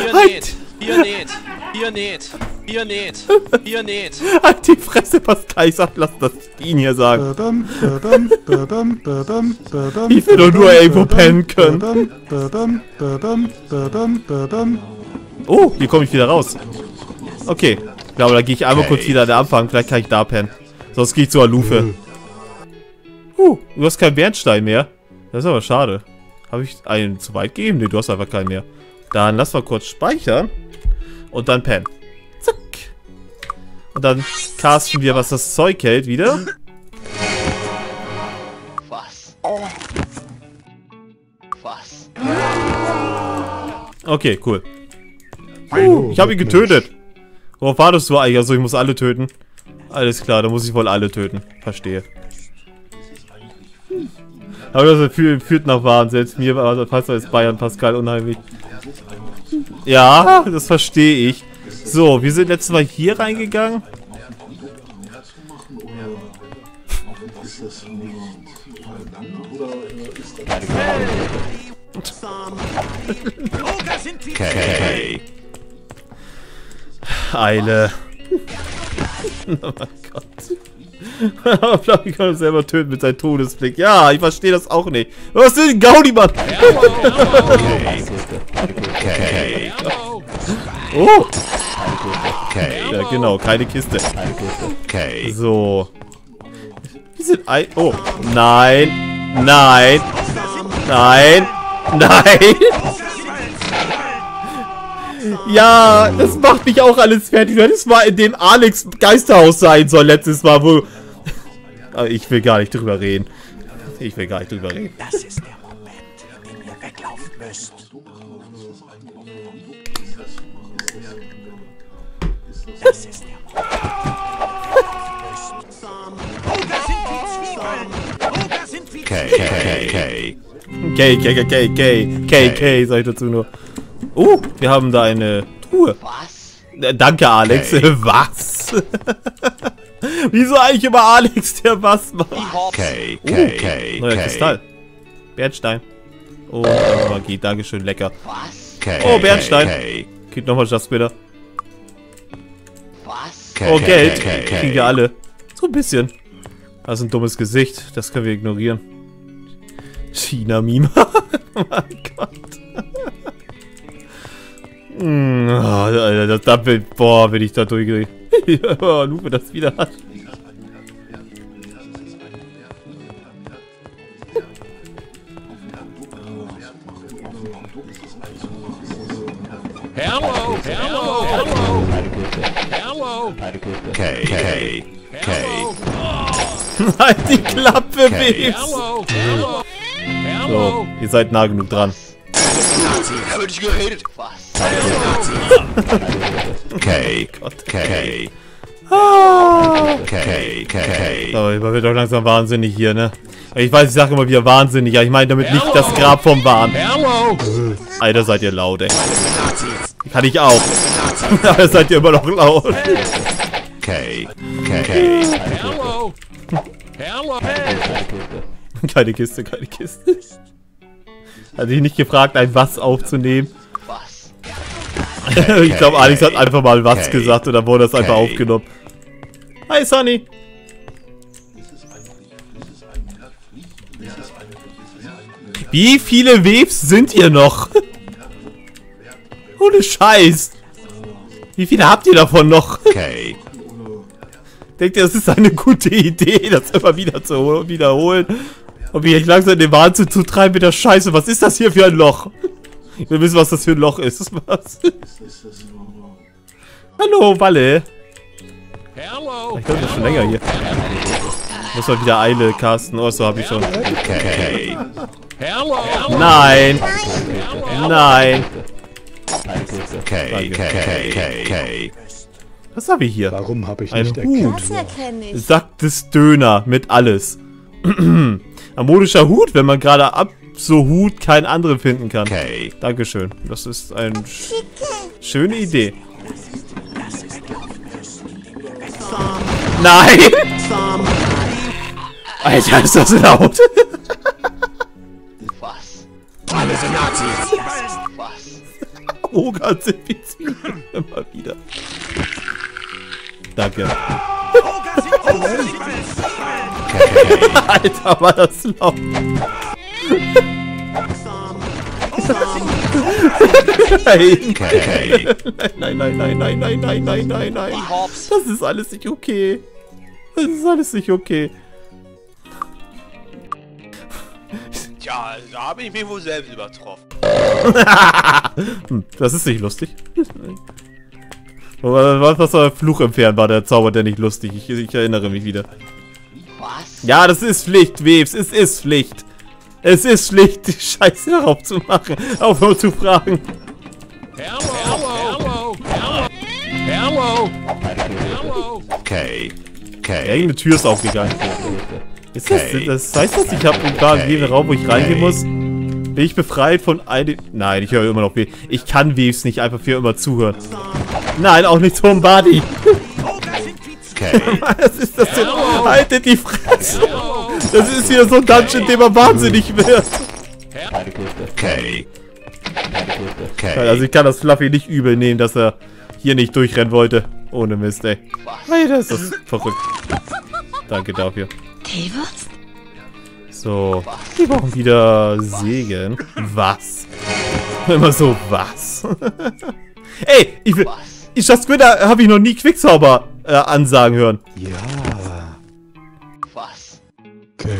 Hier Halt. näht, hier näht, hier näht, hier näht, hier näht. Halt die Fresse, Pascal. Ich sag, lass das ihn hier sagen. Ich will doch nur irgendwo pennen können. Oh, hier komme ich wieder raus. Okay. Ich glaube, da gehe ich einmal Okay. kurz wieder an den Anfang. Vielleicht kann ich da pennen. Sonst gehe ich zur Alufe. Uh, du hast keinen Bernstein mehr. Das ist aber schade. Habe ich einen zu weit gegeben? Nee, du hast einfach keinen mehr. Dann lass mal kurz speichern. Und dann pennen. Zack. Und dann casten wir, was das Zeug hält, wieder. Was? Was? Okay, cool. Uh, ich habe ihn getötet. Worauf wartest du eigentlich? Also ich muss alle töten. Alles klar, dann muss ich wohl alle töten. Verstehe. Aber das führt, nach Wahn. Selbst mir war fast als Bayern Pascal unheimlich. Ja, das verstehe ich. So, wir sind letztes Mal hier reingegangen. Okay. Eile. [LAUGHS] oh mein Gott. [LAUGHS] Aber Flavi kann uns selber töten mit seinem Todesblick. Ja, ich verstehe das auch nicht. Was ist denn Gaudi-Mann? Okay. [LAUGHS] Oh! Okay. Ja, genau, keine Kiste. Okay. So. Wir sind ein... Oh. Nein. Nein. Nein. Nein. [LAUGHS] Ja, das macht mich auch alles fertig. Das war in dem Alex Geisterhaus sein soll letztes Mal, wo... Ich will gar nicht drüber reden. Ich will gar nicht drüber reden. Das ist der Moment, in dem ihr weglaufen müsst. Das ist der Moment. Oger sind wie Zwiebeln. Oger sind wie Okay. Zwiebeln. Okay. K, K, K, K, K, K, K, sag ich dazu nur. Oh, wir haben da eine Truhe. Was? Danke, Alex. Was? Wieso eigentlich immer Alex, der was macht? Okay. Okay. Okay. neuer Okay. Kristall. Bernstein. Oh, Magie, Dankeschön, lecker. Okay. Oh, Bernstein. Okay. Kriegt nochmal Just Bitter. Okay. Oh, Geld. Okay. Okay. Kriegen wir alle. So ein bisschen. Das ist ein dummes Gesicht. Das können wir ignorieren. China-Meme. [LAUGHS] oh mein Gott. Oh, Alter, das, das will, boah, wenn ich da durchgehe. Ja, Lupe das wieder hat. Hello, hello, hello. Hello. K, K, K. halt die Klappe. Hello. So, ihr seid nah genug dran. Ich habe nicht geredet. Was? K, K, Ah. K, K. Aber man wird doch langsam wahnsinnig hier, ne? Ich weiß, ich sage immer wieder wahnsinnig, aber ich meine damit nicht das Grab vom Wahn. Hello. Alter, seid ihr laut, ey. Kann ich auch. [LAUGHS] aber seid ihr immer noch laut. K, K, Hello. Hello. Keine Kiste, keine Kiste. Hat dich nicht gefragt, ein Was aufzunehmen? Was? [LAUGHS] ich glaube, Alex hat einfach mal Was Okay. gesagt und dann wurde das einfach Okay. aufgenommen. Hi, Sunny. Wie viele Webs sind ihr noch? [LAUGHS] Ohne Scheiß. Wie viele habt ihr davon noch? [LAUGHS] K, Denkt ihr, das ist eine gute Idee, das immer wieder zu wiederholen? Und mich langsam in den Wahnsinn zu treiben mit der Scheiße. Was ist das hier für ein Loch? Wir wissen, was das für ein Loch ist. [LAUGHS] Was? Hallo, Walle. Hello. Ich glaube, das ist schon länger hier. Muss mal wieder Eile casten. Oh, so habe ich schon. Hello. Nein. Nein. K, K, K, K. Was habe ich hier? Warum habe ich Ein nicht Hut. erkenne ich. Sack des Döner mit alles. [CLEARS THROAT] Ein modischer Hut, wenn man gerade ab so Hut keinen anderen finden kann. K, Dankeschön. Das ist eine sch schöne Idee. Nein! Alter, ist das laut? Was? Alle sind Nazis. Was? Oger sind Immer wieder. Danke. [LAUGHS] Alter, war das laut. Nein. K, Nein, nein, nein, nein, nein, nein, nein, nein, nein. Das ist alles nicht okay. Das ist alles nicht okay. Tja, da habe ich mich wohl selbst übertroffen. [LAUGHS] Das ist nicht lustig. Was, was war Fluch entfernen war der Zauber, der nicht lustig. Ich, ich erinnere mich wieder. Was? Ja, das ist Pflicht, Webs. Es ist Pflicht. Es ist Pflicht, die Scheiße darauf zu machen. Aufhören zu fragen. Hello. Hello. Hello. Hello. Hello. K, Ja, K. irgendeine Tür ist aufgegangen. Ist das, Okay. das heißt das, ich habe da in jedem Raum, wo ich reingehen muss, bin ich befreit von all den... Nein, ich höre immer noch weh. Ich kann Weves nicht einfach für immer zuhören. Nein, auch nicht zum Buddy. K, Was ist das denn? Haltet die Fresse. Das ist hier so ein Dungeon, in dem man wahnsinnig wird. K, K. Also ich kann das Fluffy nicht übel nehmen, dass er hier nicht durchrennen wollte. Ohne Mist, ey. Ist das verrückt. Danke dafür. So, wir brauchen wieder Segen. Was? [LAUGHS] Immer so, was? [LAUGHS] Ey, ich will... Ich das Twitter habe ich noch nie Quickzauber äh, ansagen hören. Ja. Okay.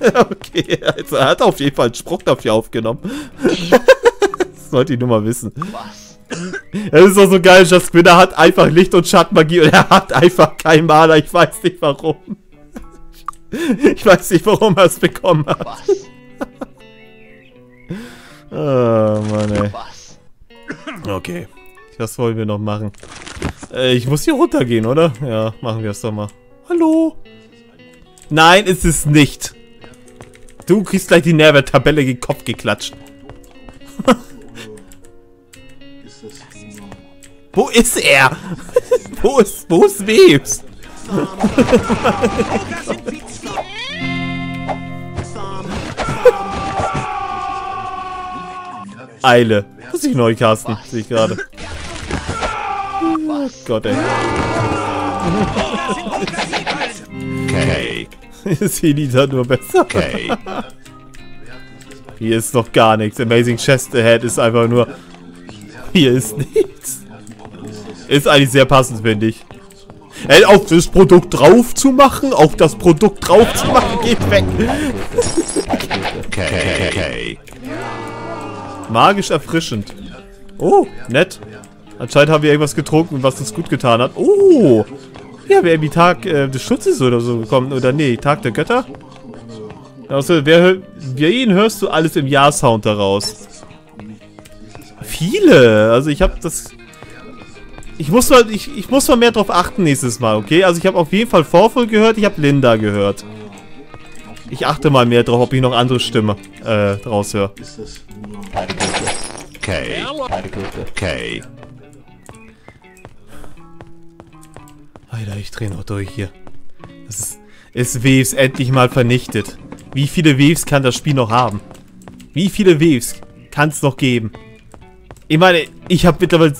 [LAUGHS] okay, also er hat auf jeden Fall einen Spruch dafür aufgenommen. das sollte ich nur mal wissen. Was? Es ist doch so geil, Just Squidder hat einfach Licht- und Schattenmagie und er hat einfach keinen Maler. Ich weiß nicht warum. Ich weiß nicht, warum er es bekommen hat. Was? Oh, [LAUGHS] Mann, ey. Was? Okay. Was wollen wir noch machen? Äh, ich muss hier runtergehen, oder? Ja, machen wir es doch mal. Hallo? Nein, ist es nicht. Du kriegst gleich die Nährwerttabelle gegen den Kopf geklatscht. [LAUGHS] [LAUGHS] Wo ist er? [LAUGHS] wo ist, wo ist Webs? Eile. Muss ich neu casten, sehe ich gerade. Oh Gott, ey. K, [LAUGHS] Ist Elita nur besser? K, Hier ist noch gar nichts. Amazing Chest Ahead ist einfach nur... Hier ist nichts. Ist eigentlich sehr passend, finde ich. Ey, auf das Produkt drauf zu machen, auf das Produkt drauf zu machen, geht weg. K, K. Magisch erfrischend. Oh, nett. Anscheinend haben wir irgendwas getrunken, was uns gut getan hat. Oh! Ja, wir haben die Tag äh, des Schutzes oder so bekommen. Oder nee, Tag der Götter? Also, wer, wen hörst du alles im Ja-Sound daraus? Viele! Also ich habe das... Ich muss, mal, ich, ich muss mal mehr drauf achten nächstes Mal, okay? Also ich habe auf jeden Fall Vorfall gehört, ich habe Linda gehört. Ich achte mal mehr drauf, ob ich noch andere Stimme äh, draus höre. K. K. Alter, ich drehe noch durch hier. Das ist, ist Waves endlich mal vernichtet. Wie viele Waves kann das Spiel noch haben? Wie viele Waves kann es noch geben? Ich meine, ich habe mittlerweile...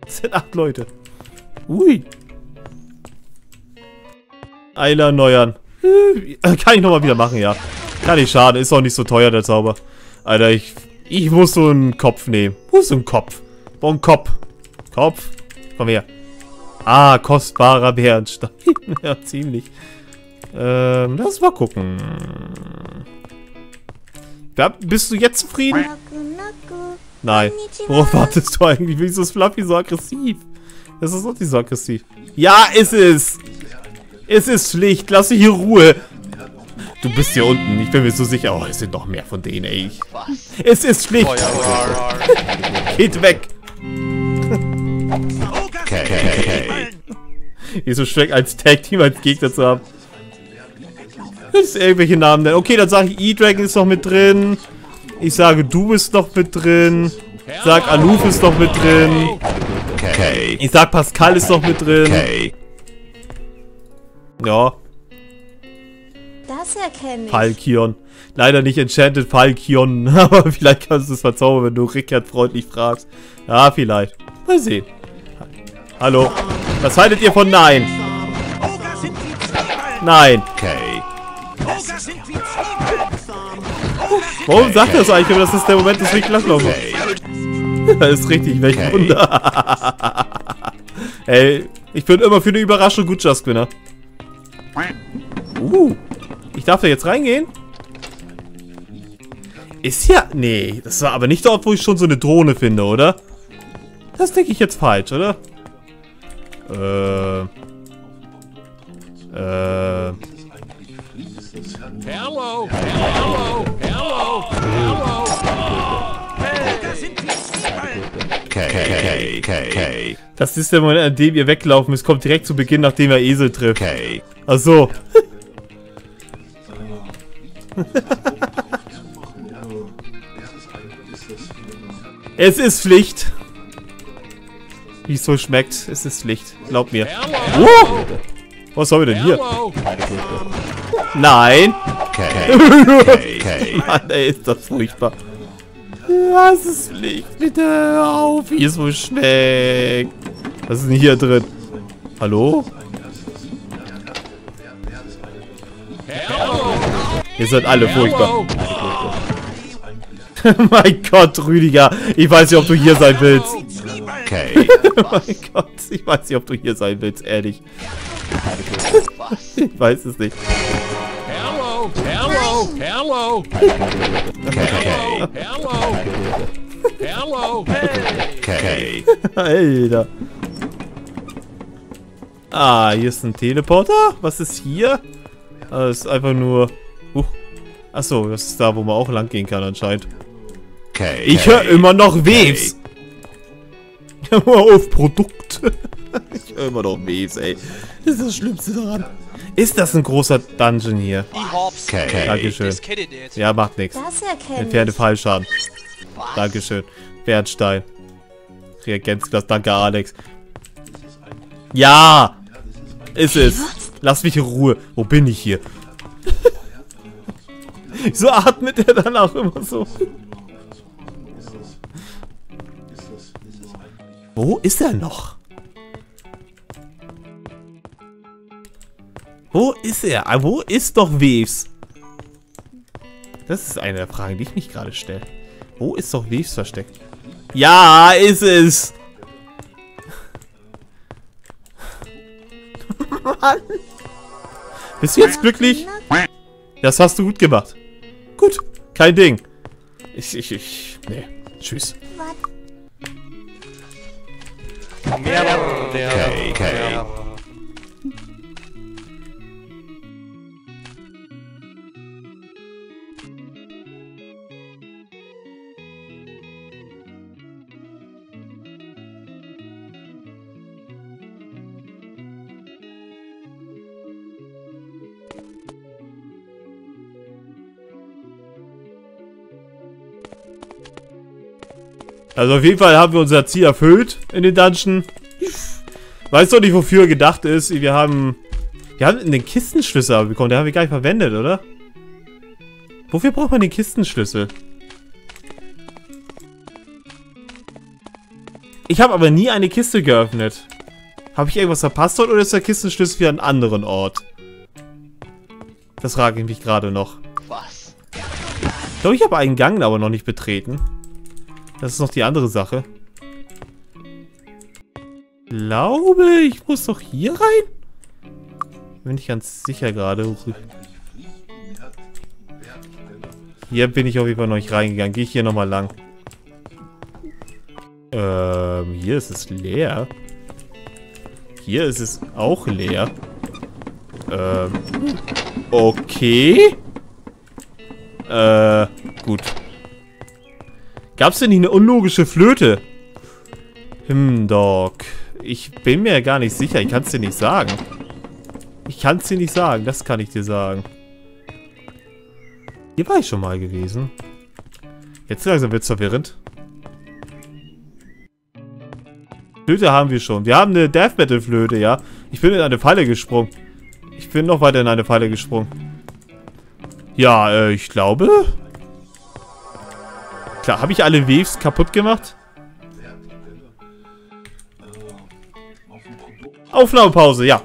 Das [LAUGHS] sind acht Leute. Ui. Eiler erneuern. Äh, Kann ich nochmal wieder machen, ja. Kann nicht schaden, ist auch nicht so teuer, der Zauber. Alter, ich, ich muss so einen Kopf nehmen. Wo ist so ein Kopf? Wo ein Kopf? Kopf? Komm her. Ah, kostbarer Bärenstein. [LAUGHS] ja, ziemlich. Ähm, lass mal gucken. Ja, bist du jetzt zufrieden? Nein. Worauf wartest du eigentlich? Wieso ist Fluffy so aggressiv? Das ist doch nicht so aggressiv. Ja, ist es! Es ist Pflicht. Lass mich hier Ruhe. Du bist hier unten. Ich bin mir so sicher. Oh, es sind noch mehr von denen, ey. Es ist Pflicht. [LAUGHS] Geht weg. K. K. Wie so schlecht als Tag-Team als Gegner zu haben. Das ist irgendwelche Namen nennen. Okay, dann sage ich E-Dragon ist noch mit drin. Ich sage, du bist noch mit drin. Ich sag, Aluf ist noch mit drin. K. Ich sag, Pascal ist noch mit drin. K. Ja, Das erkenne ich. Falkion. Leider nicht Enchanted Falkion, [LAUGHS] aber vielleicht kannst du es verzaubern, wenn du Rickard freundlich fragst. Ja, vielleicht. Mal sehen. Hallo. Was haltet ihr von Nein? Nein. K. Warum sagt er das eigentlich? Aber das ist der Moment des Weglasslaufens. Das ist richtig, welch Okay. Wunder. [LAUGHS] Ey, ich bin immer für eine Überraschung gut Just Winner. Uh, ich darf da jetzt reingehen? Ist ja... Nee, das war aber nicht dort, wo ich schon so eine Drohne finde, oder? Das denke ich jetzt falsch, oder? Äh... Äh... Hello, hello, hello, hello. K. K. K. K. Das ist der Moment, an dem ihr weglaufen müsst. Kommt direkt zu Beginn, nachdem er Esel trifft. K. Ach so. Es ist Pflicht. Wie es so schmeckt, es ist Pflicht. Glaub mir. Oh! Was haben wir denn hier? Hello. Nein! K. [LAUGHS] Mann, ey, ist das furchtbar. Ja, es ist Pflicht. Bitte hör auf, wie es so schmeckt. Was ist denn hier drin? Hallo? Ihr seid alle furchtbar. [LAUGHS] mein Gott, Rüdiger. Ich weiß nicht, ob du hier sein willst. K. [LAUGHS] mein Gott, ich weiß nicht, ob du hier sein willst, ehrlich. ich weiß es nicht. Hello, hello, hello, K. hello, hello. K. Alter. Ah, hier ist ein Teleporter. Was ist hier? Ah, das ist einfach nur... Achso, das ist da, wo man auch lang gehen kann anscheinend. K. Ich höre immer noch Waves. [LAUGHS] Hör mal auf, Produkt. [LAUGHS] ich höre immer noch Waves, ey. Das ist das Schlimmste daran. Ist das ein großer Dungeon hier? Hab's. K. Dankeschön. Ja, macht nichts. Entferne. Fallschaden. Dankeschön. Bernstein. Reagenzglas, danke Alex. Ja! Ist es. Lass mich in Ruhe. Wo bin ich hier? [LAUGHS] [LAUGHS] so atmet er dann auch immer so. Wo ist er noch? Wo ist er? Ah, Wo ist doch Waves? Das ist eine der Fragen, die ich mich gerade stelle. Wo ist doch Waves versteckt? Ja, ist es! [LAUGHS] Mann. Bist du jetzt glücklich? Das hast du gut gemacht. Gut. Kein Ding. Ich, ich, ich, nee. Tschüss. Mehr der. Also auf jeden Fall haben wir unser Ziel erfüllt in den Dungeon. Weiß doch nicht, wofür gedacht ist. Wir haben... Wir haben den Kistenschlüssel bekommen. Den haben wir gar nicht verwendet, oder? Wofür braucht man den Kistenschlüssel? Ich habe aber nie eine Kiste geöffnet. Habe ich irgendwas verpasst dort oder ist der Kistenschlüssel für einen anderen Ort? Das frage ich mich gerade noch. Was? Ich glaube, ich habe einen Gang aber noch nicht betreten. Das ist noch die andere Sache. Glaube, ich muss doch hier rein? Bin ich ganz sicher gerade. Hier bin ich auf jeden Fall noch nicht reingegangen. Gehe ich hier nochmal lang. Ähm, hier ist es leer. Hier ist es auch leer. Ähm, okay. Äh, gut. Gab's denn nicht eine unlogische Flöte? Hm, Doc. Ich bin mir gar nicht sicher. Ich kann's dir nicht sagen. Ich kann's dir nicht sagen. Das kann ich dir sagen. Hier war ich schon mal gewesen. Jetzt langsam wird's verwirrend. Flöte haben wir schon. Wir haben eine Death Metal Flöte, ja. Ich bin in eine Falle gesprungen. Ich bin noch weiter in eine Falle gesprungen. Ja, äh, ich glaube... Klar, habe ich alle Waves kaputt gemacht? Aufnahmepause, ja.